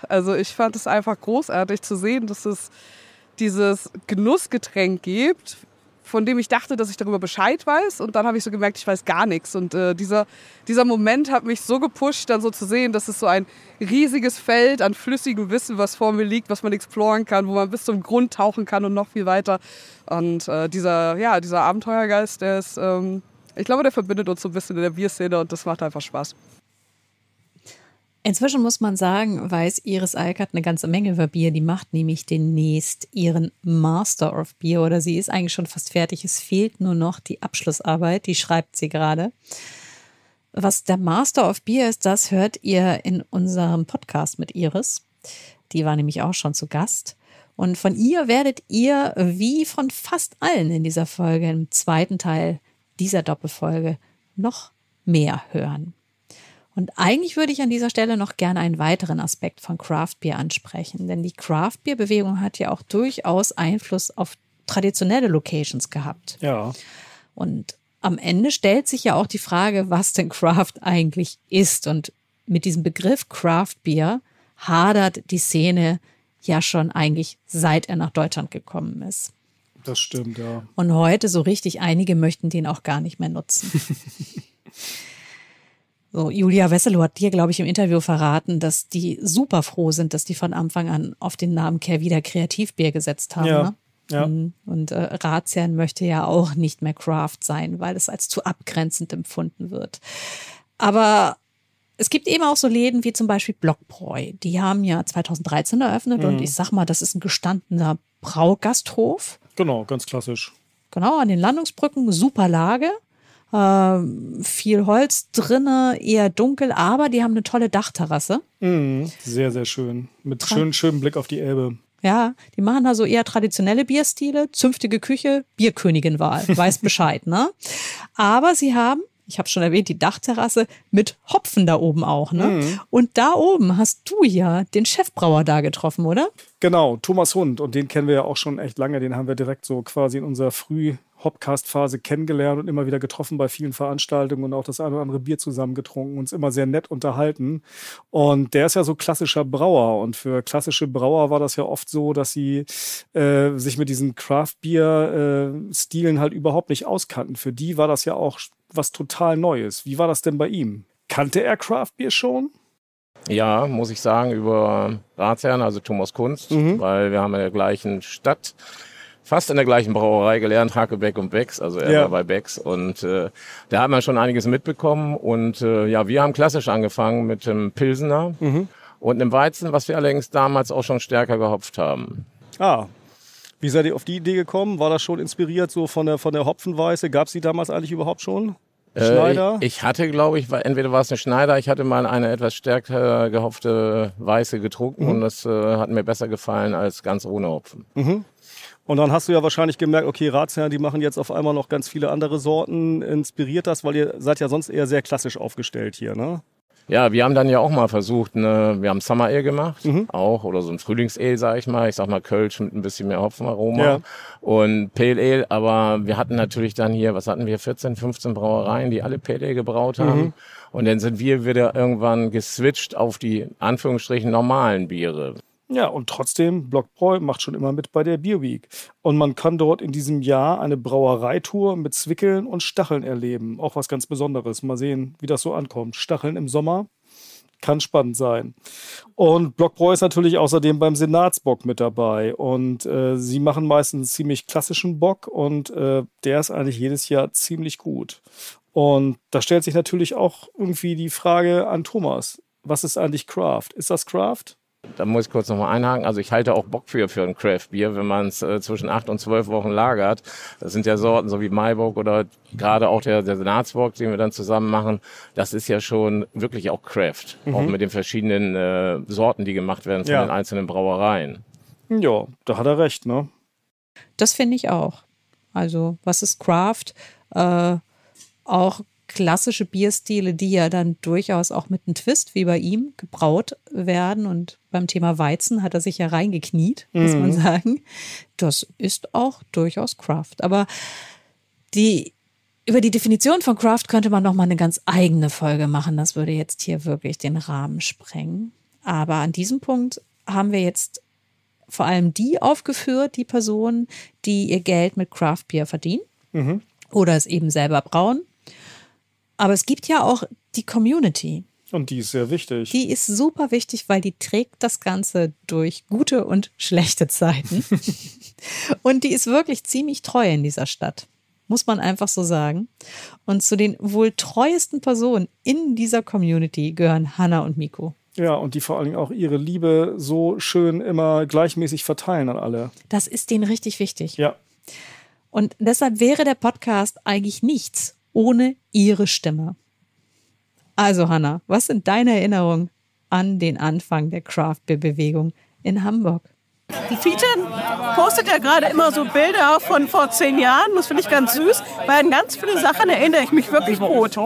Also ich fand es einfach großartig zu sehen, dass es dieses Genussgetränk gibt, von dem ich dachte, dass ich darüber Bescheid weiß. Und dann habe ich so gemerkt, ich weiß gar nichts. Und äh, dieser, dieser Moment hat mich so gepusht, dann so zu sehen, dass es so ein riesiges Feld an flüssigem Wissen, was vor mir liegt, was man exploren kann, wo man bis zum Grund tauchen kann und noch viel weiter. Und äh, dieser, ja, dieser Abenteuergeist, der ist, ähm, ich glaube, der verbindet uns so ein bisschen in der Bierszene und das macht einfach Spaß. Inzwischen muss man sagen, weiß Iris Alkert eine ganze Menge über Bier. Die macht nämlich demnächst ihren Master of Beer oder sie ist eigentlich schon fast fertig. Es fehlt nur noch die Abschlussarbeit, die schreibt sie gerade. Was der Master of Beer ist, das hört ihr in unserem Podcast mit Iris. Die war nämlich auch schon zu Gast. Und von ihr werdet ihr, wie von fast allen in dieser Folge, im zweiten Teil dieser Doppelfolge, noch mehr hören. Und eigentlich würde ich an dieser Stelle noch gerne einen weiteren Aspekt von Craft Beer ansprechen, denn die Craft Beer Bewegung hat ja auch durchaus Einfluss auf traditionelle Locations gehabt. Ja. Und am Ende stellt sich ja auch die Frage, was denn Craft eigentlich ist. Und mit diesem Begriff Craft Beer hadert die Szene ja schon eigentlich seit er nach Deutschland gekommen ist. Das stimmt, ja. Und heute so richtig einige möchten den auch gar nicht mehr nutzen. *laughs* So, Julia Wesselow hat dir, glaube ich, im Interview verraten, dass die super froh sind, dass die von Anfang an auf den Namen Kehrwieder Kreativbier gesetzt haben. Ja. Ne? Ja. Mhm. Und äh, Razian möchte ja auch nicht mehr Craft sein, weil es als zu abgrenzend empfunden wird. Aber es gibt eben auch so Läden wie zum Beispiel Blockbräu. Die haben ja 2013 eröffnet Mhm. und ich sag mal, das ist ein gestandener Braugasthof. Genau, ganz klassisch. Genau, an den Landungsbrücken, super Lage. Ähm, viel Holz drinne, eher dunkel, aber die haben eine tolle Dachterrasse. Mhm. Sehr, sehr schön. Mit schönem, schönem Blick auf die Elbe. Ja, die machen da so eher traditionelle Bierstile, zünftige Küche, Bierkönigin-Wahl, weiß *laughs* Bescheid, ne? Aber sie haben, ich habe schon erwähnt, die Dachterrasse mit Hopfen da oben auch, ne? Mhm. Und da oben hast du ja den Chefbrauer da getroffen, oder? Genau, Thomas Hund. Und den kennen wir ja auch schon echt lange. Den haben wir direkt so quasi in unserer früh Hopcast-Phase kennengelernt und immer wieder getroffen bei vielen Veranstaltungen und auch das eine oder andere Bier zusammen getrunken, uns immer sehr nett unterhalten. Und der ist ja so klassischer Brauer. Und für klassische Brauer war das ja oft so, dass sie äh, sich mit diesen Craft-Bier-Stilen halt überhaupt nicht auskannten. Für die war das ja auch was total Neues. Wie war das denn bei ihm? Kannte er Craft-Bier schon? Ja, muss ich sagen, über Ratsherrn, also Thomas Kunst, weil wir haben in der gleichen Stadt, fast in der gleichen Brauerei gelernt, Hakebeck und Becks, also er Ja. war bei Becks und äh, da hat man schon einiges mitbekommen und äh, ja, wir haben klassisch angefangen mit dem Pilsener und einem Weizen, was wir allerdings damals auch schon stärker gehopft haben. Ah. Wie seid ihr auf die Idee gekommen? War das schon inspiriert so von der, von der Hopfenweiße? Gab es die damals eigentlich überhaupt schon? Schneider? Äh, ich hatte, glaube ich, entweder war es eine Schneider, ich hatte mal eine etwas stärker gehopfte Weiße getrunken Mhm. und das äh, hat mir besser gefallen als ganz ohne Hopfen. Mhm. Und dann hast du ja wahrscheinlich gemerkt, okay, Ratsherren, die machen jetzt auf einmal noch ganz viele andere Sorten. Inspiriert das, weil ihr seid ja sonst eher sehr klassisch aufgestellt hier, ne? Ja, wir haben dann ja auch mal versucht, ne, wir haben Summer Ale gemacht, Mhm. auch, oder so ein Frühlings-Ale, sag ich mal. Ich sag mal Kölsch mit ein bisschen mehr Hopfenaroma. Ja. Und Pale Ale, aber wir hatten natürlich dann hier, was hatten wir, 14, 15 Brauereien, die alle Pale Ale gebraut haben. Mhm. Und dann sind wir wieder irgendwann geswitcht auf die, Anführungsstrichen, normalen Biere. Ja, und trotzdem, Blockbräu macht schon immer mit bei der Beer Week. Und man kann dort in diesem Jahr eine Brauereitour mit Zwickeln und Stacheln erleben. Auch was ganz Besonderes. Mal sehen, wie das so ankommt. Stacheln im Sommer kann spannend sein. Und Blockbräu ist natürlich außerdem beim Senatsbock mit dabei. Und äh, sie machen meistens ziemlich klassischen Bock und äh, der ist eigentlich jedes Jahr ziemlich gut. Und da stellt sich natürlich auch irgendwie die Frage an Thomas. Was ist eigentlich Craft? Ist das Craft? Da muss ich kurz nochmal einhaken. Also ich halte auch Bock für, für ein Craft-Bier, wenn man es äh, zwischen acht und zwölf Wochen lagert. Das sind ja Sorten so wie Maibock oder gerade auch der, der Senatsbock, den wir dann zusammen machen. Das ist ja schon wirklich auch Craft. Mhm. Auch mit den verschiedenen äh, Sorten, die gemacht werden von Ja. den einzelnen Brauereien. Ja, da hat er recht, ne? Das finde ich auch. Also was ist Craft? Äh, auch klassische Bierstile, die ja dann durchaus auch mit einem Twist wie bei ihm gebraut werden. Und beim Thema Weizen hat er sich ja reingekniet, muss man Mhm. sagen. Das ist auch durchaus Craft. Aber die, über die Definition von Craft könnte man noch mal eine ganz eigene Folge machen. Das würde jetzt hier wirklich den Rahmen sprengen. Aber an diesem Punkt haben wir jetzt vor allem die aufgeführt, die Personen, die ihr Geld mit Craft Beer verdienen Mhm. oder es eben selber brauen. Aber es gibt ja auch die Community. Und die ist sehr wichtig. Die ist super wichtig, weil die trägt das Ganze durch gute und schlechte Zeiten. *laughs* und die ist wirklich ziemlich treu in dieser Stadt. Muss man einfach so sagen. Und zu den wohl treuesten Personen in dieser Community gehören Hanna und Miko. Ja, und die vor allen Dingen auch ihre Liebe so schön immer gleichmäßig verteilen an alle. Das ist denen richtig wichtig. Ja. Und deshalb wäre der Podcast eigentlich nichts ohne ihre Stimme. Also, Hanna, was sind deine Erinnerungen an den Anfang der Craft Beer Bewegung in Hamburg? Die Fiete postet ja gerade immer so Bilder von vor zehn Jahren. Das finde ich ganz süß, weil an ganz viele Sachen erinnere ich mich wirklich gut.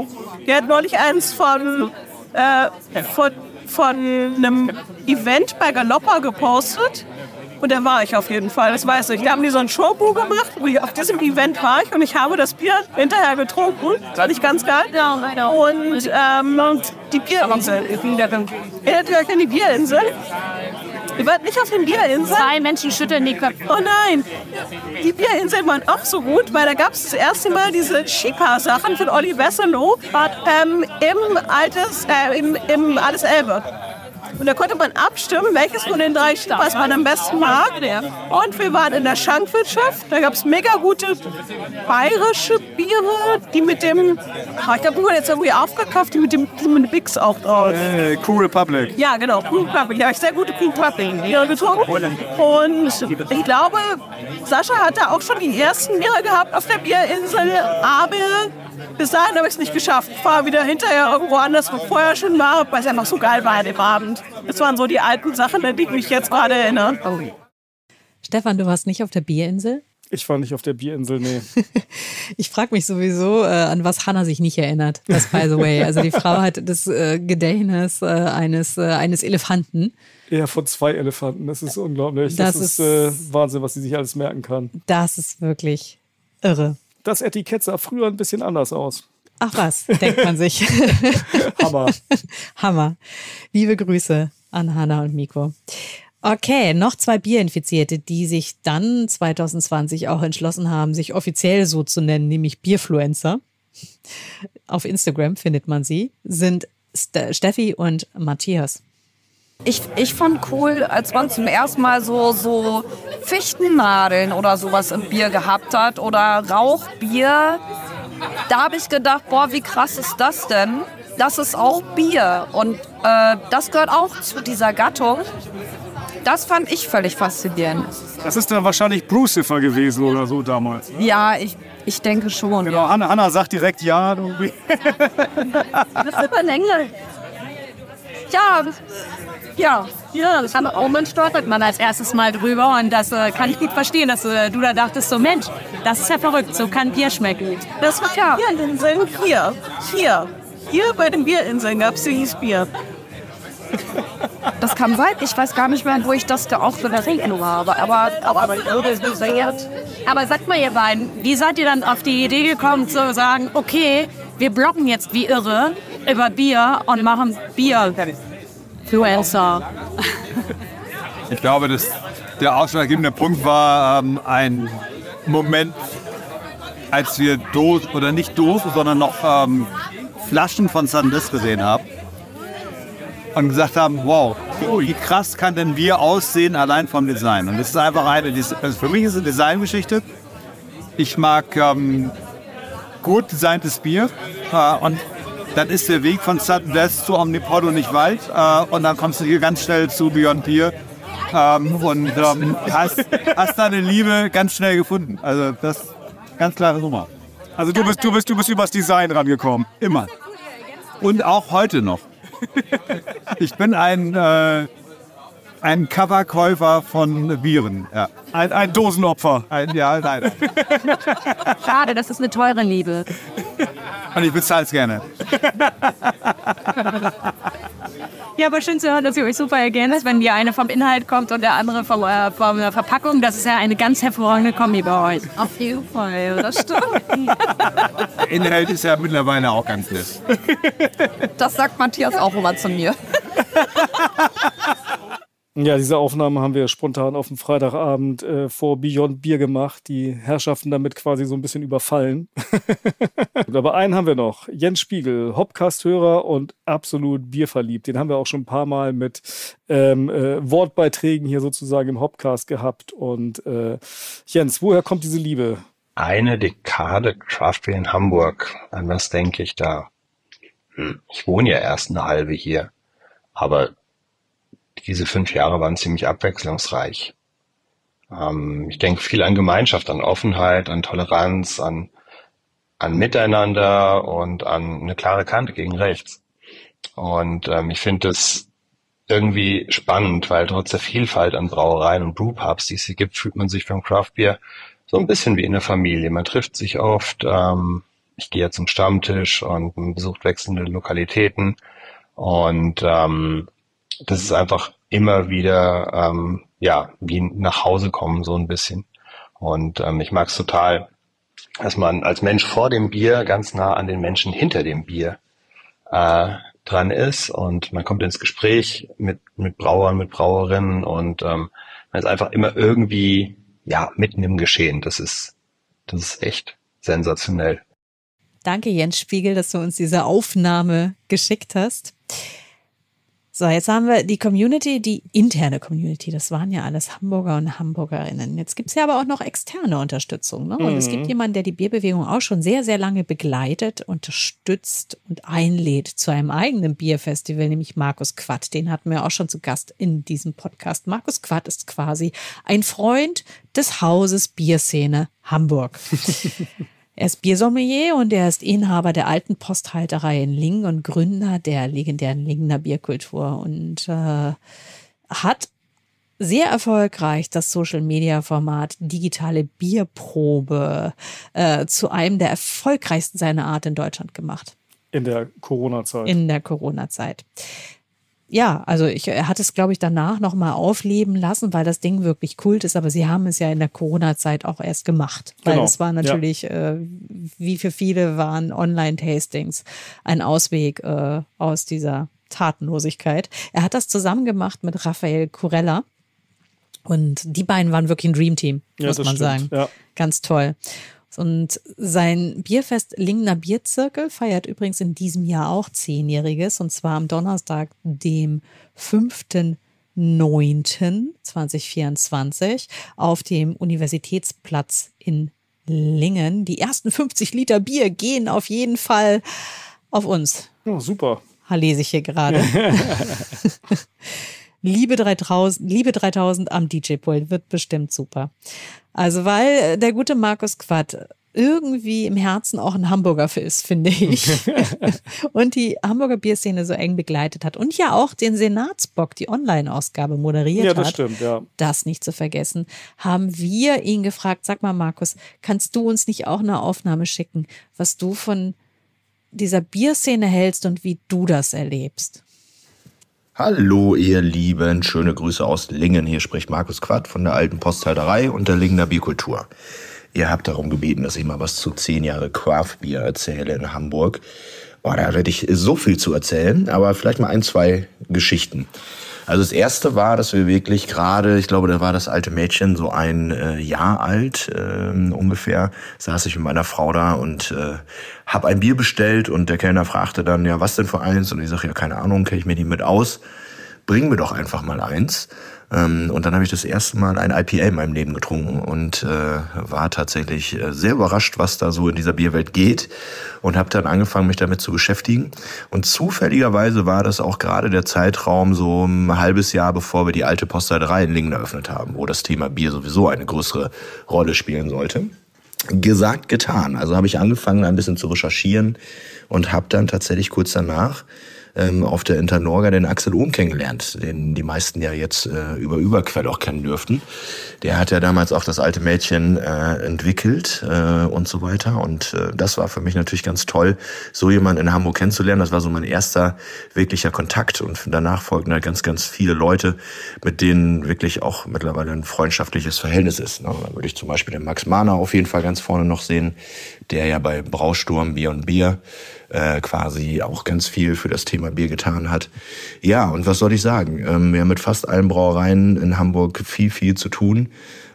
Die hat neulich eins von, äh, von, von einem Event bei Galoppa gepostet. Und da war ich auf jeden Fall, das weiß ich. Da haben die so ein Showboo gemacht. Auf diesem Event war ich und ich habe das Bier hinterher getrunken. Das fand ich ganz geil. Und ähm, die Bierinsel. Erinnert ihr euch an die Bierinsel? Ihr wart nicht auf den Bierinseln? Zwei Menschen schütteln die Köpfe. Oh nein! Die Bierinseln waren auch so gut, weil da gab es das erste Mal diese Skipa-Sachen von Olli Wesselow ähm, im, Altes, äh, im, im Alles Elbe. Und da konnte man abstimmen, welches von den drei Skipas man am besten mag. Und wir waren in der Schankwirtschaft. Da gab es mega gute bayerische Biere, die mit dem, ah, ich glaube, die jetzt irgendwie aufgekauft, die mit dem, die mit Bix auch drauf. Äh, cool Republic. Ja, genau, Cool Republic. Da habe ich sehr gute Cool Republic Biere getrunken. Und ich glaube, Sascha hat da auch schon die ersten Biere gehabt auf der Bierinsel. Aber bis dahin habe ich es nicht geschafft. Ich fahre wieder hinterher irgendwo anders, wo vorher schon war, weil es einfach so geil war an dem Abend. Das waren so die alten Sachen, an die ich mich jetzt gerade erinnere. Stefan, du warst nicht auf der Bierinsel? Ich war nicht auf der Bierinsel, nee. *laughs* Ich frage mich sowieso, äh, an was Hannah sich nicht erinnert. Das by the way. Also die Frau hat das äh, Gedächtnis äh, eines, äh, eines Elefanten. Ja, von zwei Elefanten. Das ist unglaublich. Das, Das ist, ist- äh, Wahnsinn, was sie sich alles merken kann. Das ist wirklich irre. Das Etikett sah früher ein bisschen anders aus. Ach was, denkt man sich. *laughs* Hammer. Hammer. Liebe Grüße an Hanna und Miko. Okay, noch zwei Bierinfizierte, die sich dann 2020 auch entschlossen haben, sich offiziell so zu nennen, nämlich Bierfluencer. Auf Instagram findet man sie, sind St Steffi und Matthias. Ich, ich fand cool, als man zum ersten Mal so, so Fichtennadeln oder sowas im Bier gehabt hat oder Rauchbier. Da habe ich gedacht, boah, wie krass ist das denn? Das ist auch Bier und äh, das gehört auch zu dieser Gattung. Das fand ich völlig faszinierend. Das ist dann wahrscheinlich Brucifer gewesen oder so damals. Ja, ich, ich denke schon. Genau, Anna, Anna sagt direkt ja. Du. Das ist aber länger. Ja, ja. Ja, das haben auch man stolpert man als erstes Mal drüber und das äh, kann ich gut verstehen, dass äh, du da dachtest, so Mensch, das ist ja verrückt, so kann Bier schmecken. Das war ja. Bierinseln hier. Hier. Hier bei den Bierinseln gab es dieses Bier. Das kann sein. Ich weiß gar nicht mehr, wo ich das da auch eine Erinnerung habe. Aber, aber, aber Aber sagt mal, ihr beiden, wie seid ihr dann auf die Idee gekommen zu sagen, okay, wir bloggen jetzt wie irre über Bier und machen Bier-Influencer? Ich glaube, dass der ausschlaggebende Punkt war ähm, ein Moment, als wir Dosen, oder nicht Dosen, sondern noch ähm, Flaschen von Sandisk gesehen haben. Und gesagt haben, wow, wie krass kann denn Bier aussehen allein vom Design? Und das ist einfach eine, also für mich ist es eine Designgeschichte. Ich mag ähm, gut designtes Bier äh, und dann ist der Weg von Sudden Death zu Omnipollo nicht weit äh, und dann kommst du hier ganz schnell zu Beyond Beer ähm, und ähm, hast, hast deine Liebe ganz schnell gefunden. Also das ganz klare Nummer. Also du bist, du bist, du bist übers Design rangekommen. Immer. Und auch heute noch. Ich bin ein, äh, ein Coverkäufer von Viren. Ja. Ein, ein Dosenopfer. Ein, ja, leider. *laughs* Schade, das ist eine teure Liebe. Und ich bezahle es gerne. Ja, aber schön zu hören, dass ihr euch super ergänzt, wenn die eine vom Inhalt kommt und der andere vom, äh, von der Verpackung. Das ist ja eine ganz hervorragende Kombi bei euch. Auf jeden Fall, das stimmt. Der *laughs* Inhalt ist ja mittlerweile auch ganz nett. Das sagt Matthias auch immer zu mir. *laughs* Ja, diese Aufnahme haben wir spontan auf dem Freitagabend äh, vor Beyond Bier gemacht, die Herrschaften damit quasi so ein bisschen überfallen. *laughs* Aber einen haben wir noch, Jens Spiegel, Hopcast-Hörer und absolut bierverliebt. Den haben wir auch schon ein paar Mal mit ähm, äh, Wortbeiträgen hier sozusagen im Hopcast gehabt. Und äh, Jens, woher kommt diese Liebe? Eine Dekade Craft Beer in Hamburg. An was denke ich da? Hm, Ich wohne ja erst eine halbe hier, aber diese fünf Jahre waren ziemlich abwechslungsreich. Ähm, ich denke viel an Gemeinschaft, an Offenheit, an Toleranz, an, an Miteinander und an eine klare Kante gegen rechts. Und ähm, ich finde es irgendwie spannend, weil trotz der Vielfalt an Brauereien und Brewpubs, die es hier gibt, fühlt man sich beim Craft Beer so ein bisschen wie in der Familie. Man trifft sich oft, ähm, ich gehe ja zum Stammtisch und besucht wechselnde Lokalitäten und ähm, das ist einfach immer wieder ähm, ja wie nach Hause kommen so ein bisschen und ähm, ich mag es total, dass man als Mensch vor dem Bier ganz nah an den Menschen hinter dem Bier äh, dran ist und man kommt ins Gespräch mit mit Brauern, mit Brauerinnen und ähm, man ist einfach immer irgendwie ja mitten im Geschehen. Das ist das ist echt sensationell. Danke, Jens Spiegel, dass du uns diese Aufnahme geschickt hast. So, jetzt haben wir die Community, die interne Community. Das waren ja alles Hamburger und Hamburgerinnen. Jetzt gibt's ja aber auch noch externe Unterstützung. Ne? Und es gibt Mhm. jemanden, der die Bierbewegung auch schon sehr, sehr lange begleitet, unterstützt und einlädt zu einem eigenen Bierfestival, nämlich Markus Quatt. Den hatten wir auch schon zu Gast in diesem Podcast. Markus Quatt ist quasi ein Freund des Hauses Bierszene Hamburg. *laughs* Er ist Biersommelier und er ist Inhaber der alten Posthalterei in Lingen und Gründer der legendären Lingener Bierkultur und äh, hat sehr erfolgreich das Social-Media-Format Digitale Bierprobe äh, zu einem der erfolgreichsten seiner Art in Deutschland gemacht. In der Corona-Zeit. In der Corona-Zeit. Ja, also ich, er hat es, glaube ich, danach nochmal aufleben lassen, weil das Ding wirklich Kult ist, aber sie haben es ja in der Corona-Zeit auch erst gemacht. Weil Genau, es war ja. natürlich, äh, wie für viele waren Online-Tastings ein Ausweg äh, aus dieser Tatenlosigkeit. Er hat das zusammen gemacht mit Raphael Curella. Und die beiden waren wirklich ein Dreamteam, Ja, muss man stimmt, sagen. ja. Ganz toll. Und sein Bierfest Lingner Bierzirkel feiert übrigens in diesem Jahr auch zehnjähriges und zwar am Donnerstag, dem 5.9.2024 auf dem Universitätsplatz in Lingen. Die ersten 50 Liter Bier gehen auf jeden Fall auf uns. Oh, super. Lese ich hier gerade. *laughs* *laughs* Liebe 3000, Liebe 3000 am DJ-Pult wird bestimmt super. Also, weil äh, der gute Markus Quatt irgendwie im Herzen auch ein Hamburger ist, finde ich. *laughs* und die Hamburger Bierszene so eng begleitet hat und ja auch den Senatsbock, die Online-Ausgabe moderiert Ja, das hat. stimmt, ja. Das nicht zu vergessen, haben wir ihn gefragt, sag mal Markus, kannst du uns nicht auch eine Aufnahme schicken, was du von dieser Bierszene hältst und wie du das erlebst? Hallo, ihr Lieben. Schöne Grüße aus Lingen. Hier spricht Markus Quatt von der alten Posthalterei und der Lingener Bierkultur. Ihr habt darum gebeten, dass ich mal was zu zehn Jahre Craft Beer erzähle in Hamburg. Boah, da hätte ich so viel zu erzählen, aber vielleicht mal ein, zwei Geschichten. Also das erste war, dass wir wirklich gerade, ich glaube, da war das alte Mädchen so ein äh, Jahr alt ähm, ungefähr, saß ich mit meiner Frau da und äh, habe ein Bier bestellt und der Kellner fragte dann, ja, was denn für eins? Und ich sage, ja, keine Ahnung, kenne ich mir die mit aus. Bring mir doch einfach mal eins. Ähm, und dann habe ich das erste Mal ein IPA in meinem Leben getrunken und äh, war tatsächlich äh, sehr überrascht, was da so in dieser Bierwelt geht und habe dann angefangen, mich damit zu beschäftigen. Und zufälligerweise war das auch gerade der Zeitraum so ein halbes Jahr, bevor wir die alte Postleiterei in Lingen eröffnet haben, wo das Thema Bier sowieso eine größere Rolle spielen sollte. Gesagt, getan. Also habe ich angefangen, ein bisschen zu recherchieren und habe dann tatsächlich kurz danach ähm, auf der Internorga den Axel Ohm kennengelernt, den die meisten ja jetzt äh, über Überquell auch kennen dürften. Der hat ja damals auch das alte Mädchen äh, entwickelt äh, und so weiter. Und äh, das war für mich natürlich ganz toll, so jemanden in Hamburg kennenzulernen. Das war so mein erster wirklicher Kontakt. Und danach folgten halt ganz, ganz viele Leute, mit denen wirklich auch mittlerweile ein freundschaftliches Verhältnis ist. Ne? Da würde ich zum Beispiel den Max Mahner auf jeden Fall ganz vorne noch sehen, der ja bei Brausturm Bier und Bier äh, quasi auch ganz viel für das Thema Bier getan hat. Ja, und was soll ich sagen? Ähm, wir haben mit fast allen Brauereien in Hamburg viel, viel zu tun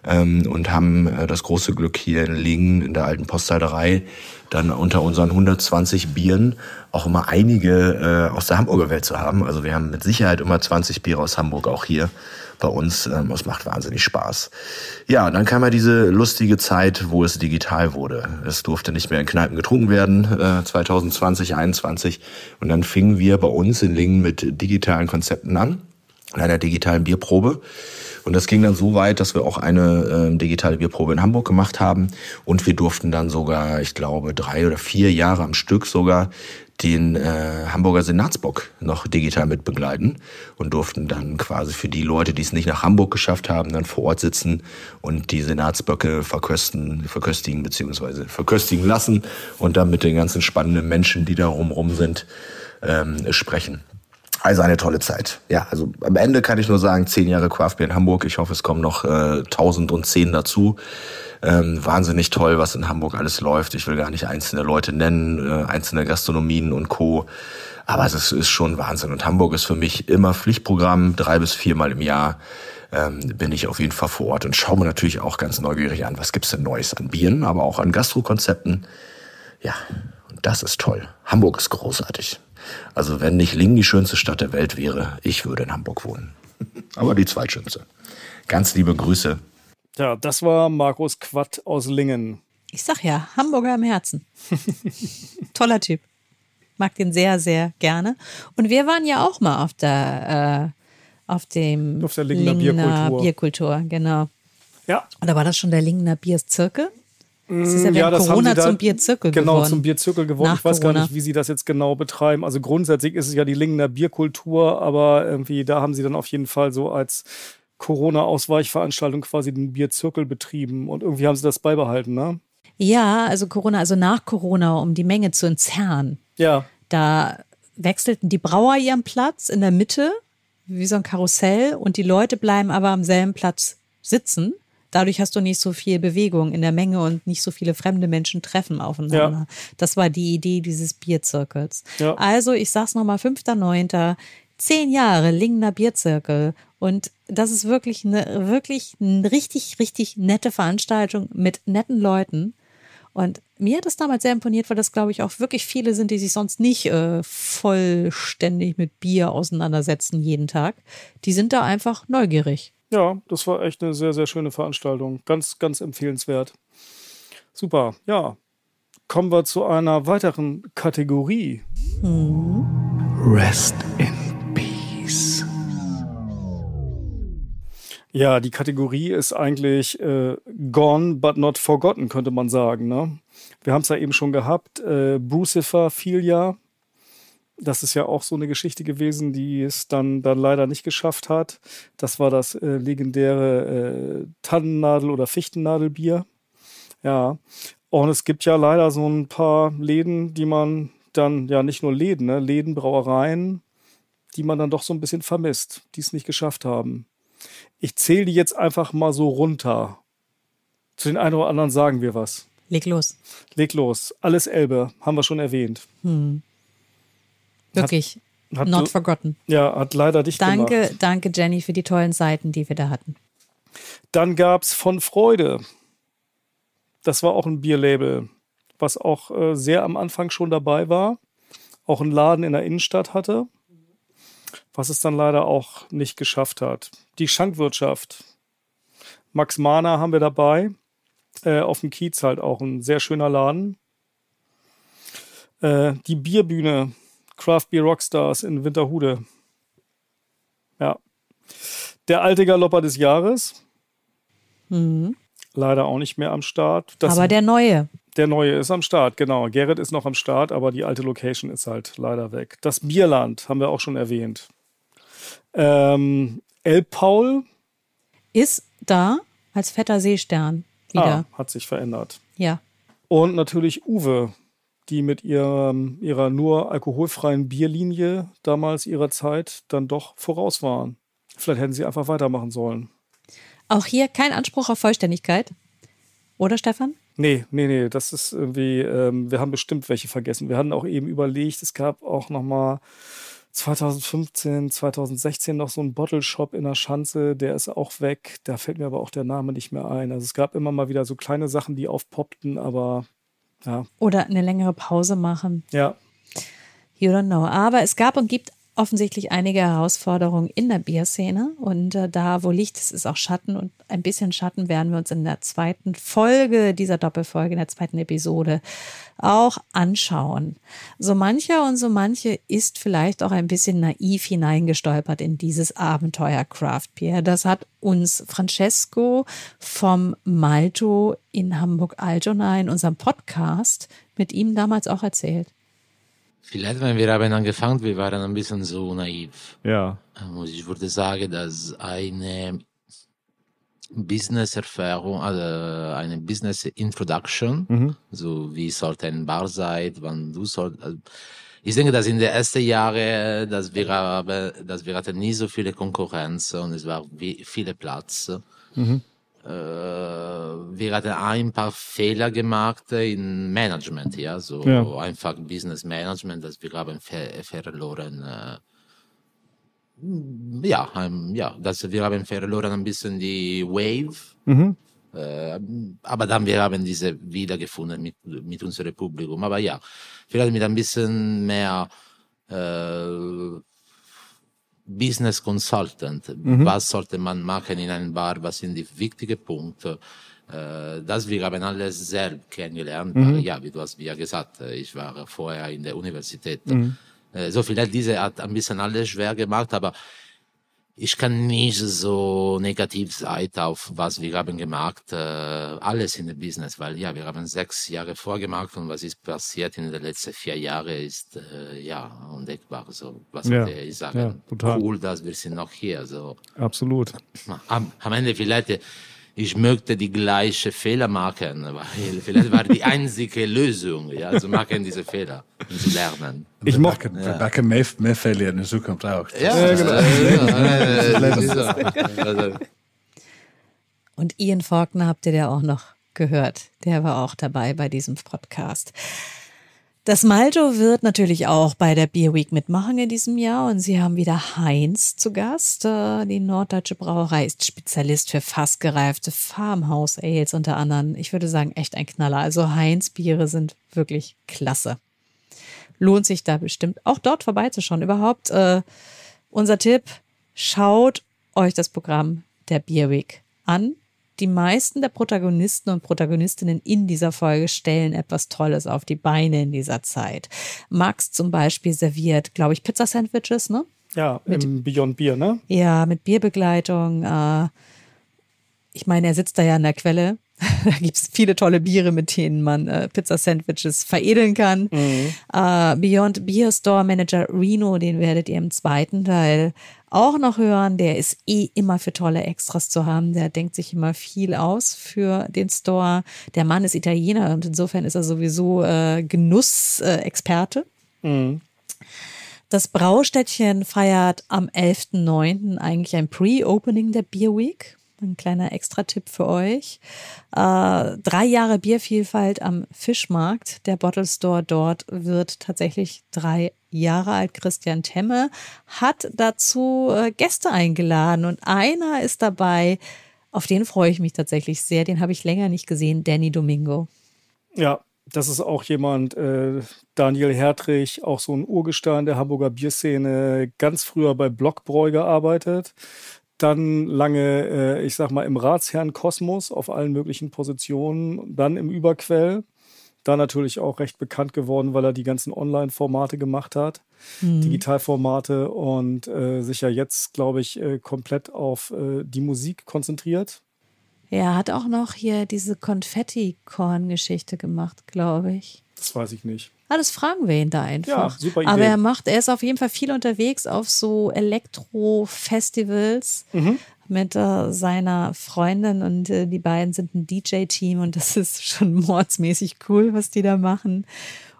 ähm, und haben äh, das große Glück hier in Lingen in der alten Posthalterei dann unter unseren 120 Bieren auch immer einige äh, aus der Hamburger Welt zu haben. Also wir haben mit Sicherheit immer 20 Biere aus Hamburg auch hier bei uns. Ähm, es macht wahnsinnig Spaß. Ja, dann kam ja diese lustige Zeit, wo es digital wurde. Es durfte nicht mehr in Kneipen getrunken werden, äh, 2020, 2021. Und dann fingen wir bei uns in Lingen mit digitalen Konzepten an, einer digitalen Bierprobe. Und das ging dann so weit, dass wir auch eine äh, digitale Bierprobe in Hamburg gemacht haben. Und wir durften dann sogar, ich glaube, drei oder vier Jahre am Stück sogar den äh, Hamburger Senatsbock noch digital mit begleiten und durften dann quasi für die Leute, die es nicht nach Hamburg geschafft haben, dann vor Ort sitzen und die Senatsböcke verkösten, verköstigen bzw. verköstigen lassen und dann mit den ganzen spannenden Menschen, die da rumrum sind, ähm, sprechen. Also eine tolle Zeit. Ja, also am Ende kann ich nur sagen, zehn Jahre Craft Beer in Hamburg. Ich hoffe, es kommen noch äh, tausend und zehn dazu. Ähm, wahnsinnig toll, was in Hamburg alles läuft. Ich will gar nicht einzelne Leute nennen, äh, einzelne Gastronomien und Co. Aber es ist, ist schon Wahnsinn. Und Hamburg ist für mich immer Pflichtprogramm, drei bis viermal im Jahr ähm, bin ich auf jeden Fall vor Ort und schaue mir natürlich auch ganz neugierig an, was gibt's denn Neues an Bieren, aber auch an Gastrokonzepten. Ja, und das ist toll. Hamburg ist großartig. Also wenn nicht Lingen die schönste Stadt der Welt wäre, ich würde in Hamburg wohnen. *laughs* Aber die zweitschönste. Ganz liebe Grüße. Ja, das war Markus Quatt aus Lingen. Ich sag ja, Hamburger im Herzen. *laughs* Toller Typ. Mag den sehr, sehr gerne. Und wir waren ja auch mal auf der, äh, auf dem auf der Lingener Bierkultur. Bierkultur, genau. Ja. Oder war das schon der Lingener Bierzirkel? Das ist ja, Mm, Ja, das haben Corona sie da- zum Bierzirkel genau, geworden. zum Bierzirkel geworden. Nach ich weiß Corona. gar nicht, wie sie das jetzt genau betreiben. Also grundsätzlich ist es ja die Lingener Bierkultur, aber irgendwie da haben sie dann auf jeden Fall so als Corona-Ausweichveranstaltung quasi den Bierzirkel betrieben und irgendwie haben sie das beibehalten, ne? Ja, also Corona, also nach Corona, um die Menge zu entzerren. Ja. Da wechselten die Brauer ihren Platz in der Mitte, wie so ein Karussell, und die Leute bleiben aber am selben Platz sitzen. Dadurch hast du nicht so viel Bewegung in der Menge und nicht so viele fremde Menschen treffen aufeinander. Ja. Das war die Idee dieses Bierzirkels. Ja. Also, ich sag's nochmal, 5.9., zehn Jahre Lingener Bierzirkel. Und das ist wirklich eine, wirklich eine richtig, richtig nette Veranstaltung mit netten Leuten. Und mir hat das damals sehr imponiert, weil das, glaube ich, auch wirklich viele sind, die sich sonst nicht äh, vollständig mit Bier auseinandersetzen jeden Tag. Die sind da einfach neugierig. Ja, das war echt eine sehr, sehr schöne Veranstaltung. Ganz, ganz empfehlenswert. Super, ja. Kommen wir zu einer weiteren Kategorie. Rest in Peace. Ja, die Kategorie ist eigentlich äh, gone but not forgotten, könnte man sagen. Ne? Wir haben es ja eben schon gehabt. Äh, Brucifer fiel ja. Das ist ja auch so eine Geschichte gewesen, die es dann, dann leider nicht geschafft hat. Das war das äh, legendäre äh, Tannennadel- oder Fichtennadelbier. Ja. Und es gibt ja leider so ein paar Läden, die man dann, ja nicht nur Läden, ne? Läden, Brauereien, die man dann doch so ein bisschen vermisst, die es nicht geschafft haben. Ich zähle die jetzt einfach mal so runter. Zu den einen oder anderen sagen wir was. Leg los. Leg los. Alles Elbe, haben wir schon erwähnt. Hm. Wirklich. Hat- not forgotten. Ja, hat leider dich Danke, gemacht. danke, Jenny, für die tollen Seiten, die wir da hatten. Dann gab's von Freude. Das war auch ein Bierlabel, was auch äh, sehr am Anfang schon dabei war. Auch einen Laden in der Innenstadt hatte, was es dann leider auch nicht geschafft hat. Die Schankwirtschaft. Max Mahner haben wir dabei. Äh, auf dem Kiez halt auch ein sehr schöner Laden. Äh, die Bierbühne, Craft Beer Rockstars in Winterhude. Ja. Der alte Galopper des Jahres. Mhm. Leider auch nicht mehr am Start. Das, Aber der neue. Der neue ist am Start, genau. Gerrit ist noch am Start, aber die alte Location ist halt leider weg. Das Bierland haben wir auch schon erwähnt. Ähm, El Paul Ist da als fetter Seestern wieder. ah, hat sich verändert. Ja. Und natürlich Uwe, die mit ihrem, ihrer nur alkoholfreien Bierlinie damals ihrer Zeit dann doch voraus waren. Vielleicht hätten sie einfach weitermachen sollen. Auch hier kein Anspruch auf Vollständigkeit. Oder Stefan? Nee, nee, nee, das ist irgendwie, ähm, wir haben bestimmt welche vergessen. Wir hatten auch eben überlegt, es gab auch noch mal 2015, 2016 noch so einen Bottle Shop in der Schanze, der ist auch weg. Da fällt mir aber auch der Name nicht mehr ein. Also es gab immer mal wieder so kleine Sachen, die aufpoppten, aber ja, Oder eine längere Pause machen. ja, You don't know. Aber es gab und gibt offensichtlich einige Herausforderungen in der Bierszene. Und äh, da, wo Licht ist, ist auch Schatten. Und ein bisschen Schatten werden wir uns in der zweiten Folge dieser Doppelfolge, in der zweiten Episode auch anschauen. So mancher und so manche ist vielleicht auch ein bisschen naiv hineingestolpert in dieses Abenteuer Craft Beer. Das hat uns Francesco vom Malto in Hamburg-Altona in unserem Podcast mit ihm damals auch erzählt. Vielleicht, wenn wir haben angefangen, wir waren ein bisschen so naiv. Ja. Und ich würde sagen, dass eine Business-Erfahrung, also eine Business-Introduction, Mhm. so wie sollte ein Bar sein, wann du sollst, also ich denke, dass in den ersten Jahren, dass wir, haben, dass wir hatten nie so viele Konkurrenz und es war wie, viele Platz. Mhm. Äh, wir hatten ein paar Fehler gemacht in Management, ja, so Ja. einfach Business Management, dass wir haben ver verloren. Äh, ja, ähm, ja, dass wir haben verloren ein bisschen die Wave. Mhm. Äh, aber dann wir haben diese wiedergefunden mit, mit unserem Publikum. Aber ja, vielleicht mit ein bisschen mehr äh, Business Consultant. Mhm. Was sollte man machen in einem Bar? Was sind die wichtigen Punkte? Äh, das wir haben alles selbst kennengelernt. Mhm. Ja, wie du hast ja gesagt, äh, ich war vorher in der Universität. Mhm. Äh, So vielleicht diese hat ein bisschen alles schwer gemacht, aber ich kann nicht so negativ sein auf was wir haben gemacht, äh, alles in dem Business, weil ja, wir haben sechs Jahre vorgemacht und was ist passiert in den letzten vier Jahren ist äh, ja undenkbar. So, was Ja, ich sagen? ja, total. cool, dass wir sind noch hier. So. absolut. Am, am Ende vielleicht, äh, ich möchte die gleiche Fehler machen, weil vielleicht war die einzige Lösung, ja, also machen diese Fehler, um zu lernen. Ich mochte- Wir backen mehr, mehr Fälle in der Zukunft auch. Ja, genau. ja. Und Ian Faulkner habt ihr ja auch noch gehört. Der war auch dabei bei diesem Podcast. Das Malto wird natürlich auch bei der Beer Week mitmachen in diesem Jahr und sie haben wieder Heinz zu Gast. Äh, Die norddeutsche Brauerei ist Spezialist für fassgereifte Farmhouse Ales unter anderem. Ich würde sagen, echt ein Knaller. Also Heinz Biere sind wirklich klasse. Lohnt sich da bestimmt auch dort vorbeizuschauen. Überhaupt äh, unser Tipp, schaut euch das Programm der Beer Week an. Die meisten der Protagonisten und Protagonistinnen in dieser Folge stellen etwas Tolles auf die Beine in dieser Zeit. Max zum Beispiel serviert, glaube ich, Pizza-Sandwiches, ne? Ja, im Beyond Beer, ne? Ja, mit Bierbegleitung. Äh, ich meine, er sitzt da ja an der Quelle. *laughs* da gibt es viele tolle Biere, mit denen man äh, Pizza-Sandwiches veredeln kann. Äh, Beyond Beer Store Manager Reno, den werdet ihr im zweiten Teil auch noch hören. Der ist eh immer für tolle Extras zu haben. Der denkt sich immer viel aus für den Store. Der Mann ist Italiener und insofern ist er sowieso äh, Genussexperte. Mhm. Das Braustädtchen feiert am 11.09. eigentlich ein Pre-Opening der Beer Week. Ein kleiner Extra-Tipp für euch. Äh, drei Jahre Biervielfalt am Fischmarkt. Der Bottle Store dort wird tatsächlich drei Jahre alt. Christian Temme hat dazu äh, Gäste eingeladen und einer ist dabei, auf den freue ich mich tatsächlich sehr. Den habe ich länger nicht gesehen, Danny Domingo. Ja, das ist auch jemand, äh, Daniel Hertrich, auch so ein Urgestein der Hamburger Bierszene, ganz früher bei Blockbräu gearbeitet, dann lange, äh, ich sag mal, im Ratsherrn Kosmos auf allen möglichen Positionen, dann im Überquell, da natürlich auch recht bekannt geworden, weil er die ganzen Online-Formate gemacht hat, Mhm. Digitalformate und äh, sich ja jetzt, glaube ich, äh, komplett auf äh, die Musik konzentriert. Er hat auch noch hier diese Konfetti-Korn-Geschichte gemacht, glaube ich. Das weiß ich nicht. Ah, das fragen wir ihn da einfach. Ja, super Idee. Aber er macht, er ist auf jeden Fall viel unterwegs auf so Elektro-Festivals Mhm. mit äh, seiner Freundin und äh, die beiden sind ein DJ-Team und das *laughs* ist schon mordsmäßig cool, was die da machen.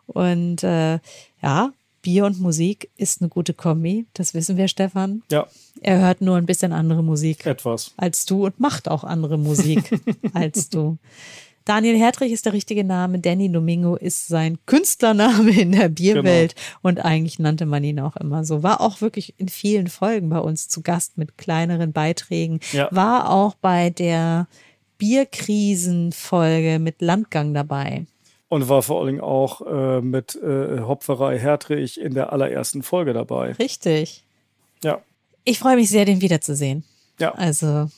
Und äh, ja, Bier und Musik ist eine gute Kombi, das wissen wir, Stefan. Ja. Er hört nur ein bisschen andere Musik Etwas. als du und macht auch andere Musik *laughs* als du. Daniel Hertrich ist der richtige Name. Danny Domingo ist sein Künstlername in der Bierwelt. Und eigentlich nannte man ihn auch immer so. War auch wirklich in vielen Folgen bei uns zu Gast mit kleineren Beiträgen. Ja. War auch bei der Bierkrisenfolge mit Landgang dabei. Und war vor allen Dingen auch äh, mit äh, Hopferei Hertrich in der allerersten Folge dabei. Richtig. Ja. Ich freue mich sehr, den wiederzusehen. Ja. Also,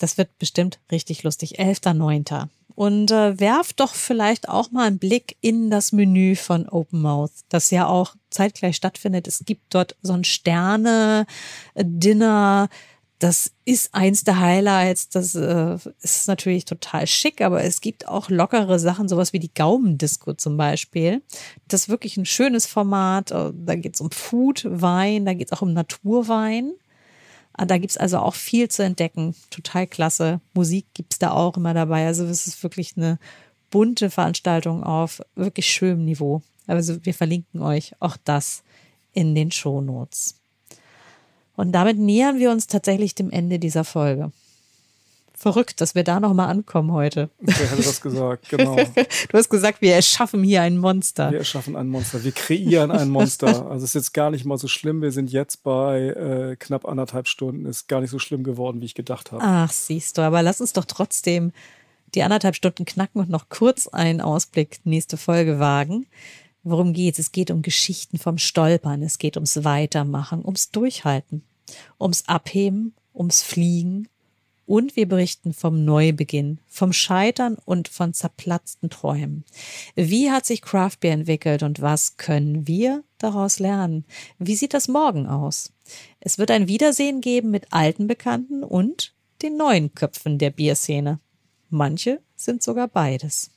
das wird bestimmt richtig lustig. 11.09. Und äh, werft doch vielleicht auch mal einen Blick in das Menü von Open Mouth, das ja auch zeitgleich stattfindet. Es gibt dort so ein Sterne-Dinner. Das ist eins der Highlights. Das äh, ist natürlich total schick, aber es gibt auch lockere Sachen, sowas wie die Gaumendisco zum Beispiel. Das ist wirklich ein schönes Format. Äh, Da geht es um Food, Wein, da geht es auch um Naturwein. Ah, Da gibt es also auch viel zu entdecken. Total klasse. Musik gibt es da auch immer dabei. Also es ist wirklich eine bunte Veranstaltung auf wirklich schönem Niveau. Also wir verlinken euch auch das in den Shownotes. Und damit nähern wir uns tatsächlich dem Ende dieser Folge. Verrückt, dass wir da nochmal ankommen heute. Wer hätte das gesagt? Genau. *laughs* Du hast gesagt, wir erschaffen hier ein Monster. Wir erschaffen ein Monster. Wir kreieren ein Monster. Also es ist jetzt gar nicht mal so schlimm. Wir sind jetzt bei äh, knapp anderthalb Stunden. Ist gar nicht so schlimm geworden, wie ich gedacht habe. Ach, siehst du, aber lass uns doch trotzdem die anderthalb Stunden knacken und noch kurz einen Ausblick nächste Folge wagen. Worum geht's? Es geht um Geschichten vom Stolpern, es geht ums Weitermachen, ums Durchhalten, ums Abheben, ums Fliegen und wir berichten vom Neubeginn, vom Scheitern und von zerplatzten Träumen. Wie hat sich Craft Beer entwickelt und was können wir daraus lernen? Wie sieht das morgen aus? Es wird ein Wiedersehen geben mit alten Bekannten und den neuen Köpfen der Bierszene. Manche sind sogar beides.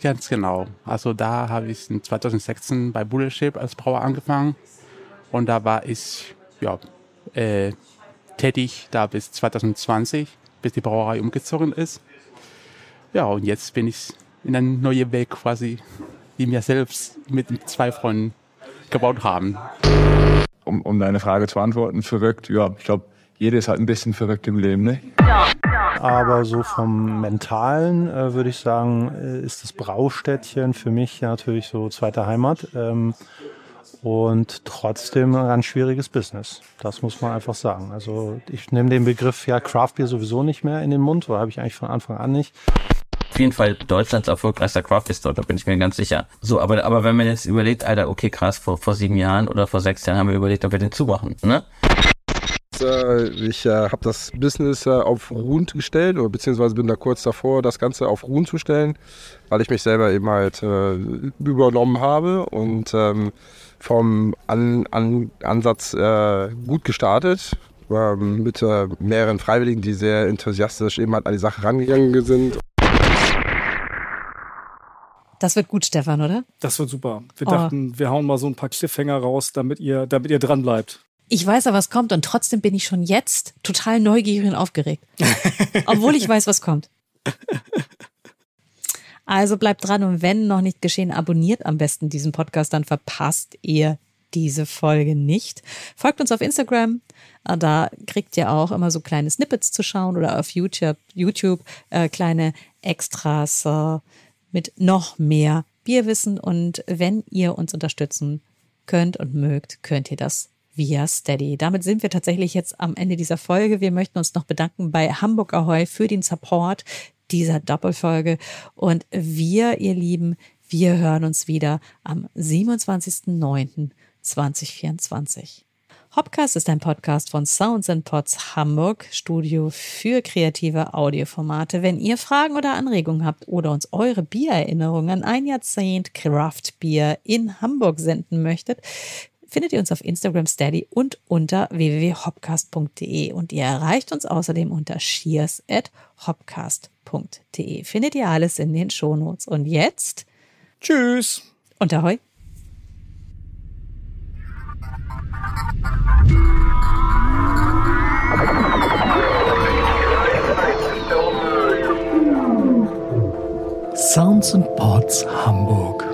Ganz genau. Also da habe ich in 2016 bei Bullship als Brauer angefangen und da war ich ja, äh, tätig da bis 2020, bis die Brauerei umgezogen ist. Ja, und jetzt bin ich in eine neue Welt quasi, die mir selbst mit zwei Freunden gebaut haben. Um, um deine Frage zu beantworten, verrückt, ja, ich glaube, jeder ist halt ein bisschen verrückt im Leben, ne? Aber so vom Mentalen äh, würde ich sagen, äh, ist das Braustädtchen für mich natürlich so zweite Heimat. Ähm, und trotzdem ein ganz schwieriges Business. Das muss man einfach sagen. Also ich nehme den Begriff ja Craft Beer sowieso nicht mehr in den Mund, weil habe ich eigentlich von Anfang an nicht. Auf jeden Fall Deutschlands erfolgreichster Craft Beer Store, da bin ich mir ganz sicher. So, aber, aber wenn man jetzt überlegt, Alter, okay, krass, vor, vor sieben Jahren oder vor sechs Jahren haben wir überlegt, ob wir den zumachen, ne? Äh, Ich äh, habe das Business äh, auf Ruhen gestellt, oder beziehungsweise bin da kurz davor, das Ganze auf Ruhen zu stellen, weil ich mich selber eben halt äh, übernommen habe und ähm, vom An An Ansatz äh, gut gestartet. ähm, Mit äh, mehreren Freiwilligen, die sehr enthusiastisch eben halt an die Sache rangegangen sind. Das wird gut, Stefan, oder? Das wird super. Wir Oh. dachten, wir hauen mal so ein paar Cliffhanger raus, damit ihr, damit ihr dran bleibt. Ich weiß ja, was kommt und trotzdem bin ich schon jetzt total neugierig und aufgeregt. *laughs* Obwohl ich weiß, was kommt. *laughs* Also bleibt dran und wenn noch nicht geschehen, abonniert am besten diesen Podcast, dann verpasst ihr diese Folge nicht. Folgt uns auf Instagram, äh, da kriegt ihr auch immer so kleine Snippets zu schauen oder auf YouTube, YouTube äh, kleine Extras äh, mit noch mehr Bierwissen. Und wenn ihr uns unterstützen könnt und mögt, könnt ihr das via Steady. Damit sind wir tatsächlich jetzt am Ende dieser Folge. Wir möchten uns noch bedanken bei Hamburg Ahoy für den Support dieser Doppelfolge. Und wir, ihr Lieben, wir hören uns wieder am 27.09.2024. Hopcast ist ein Podcast von Sounds and Pots Hamburg, Studio für kreative Audioformate. Wenn ihr Fragen oder Anregungen habt oder uns eure Biererinnerungen an ein Jahrzehnt Craft Beer in Hamburg senden möchtet, findet ihr uns auf Instagram, Steady und unter www.hopcast.de. Und ihr erreicht uns außerdem unter shears.hopcast.de. Findet ihr alles in den Shownotes. Und jetzt Tschüss und Ahoi. Sounds and Pods Hamburg.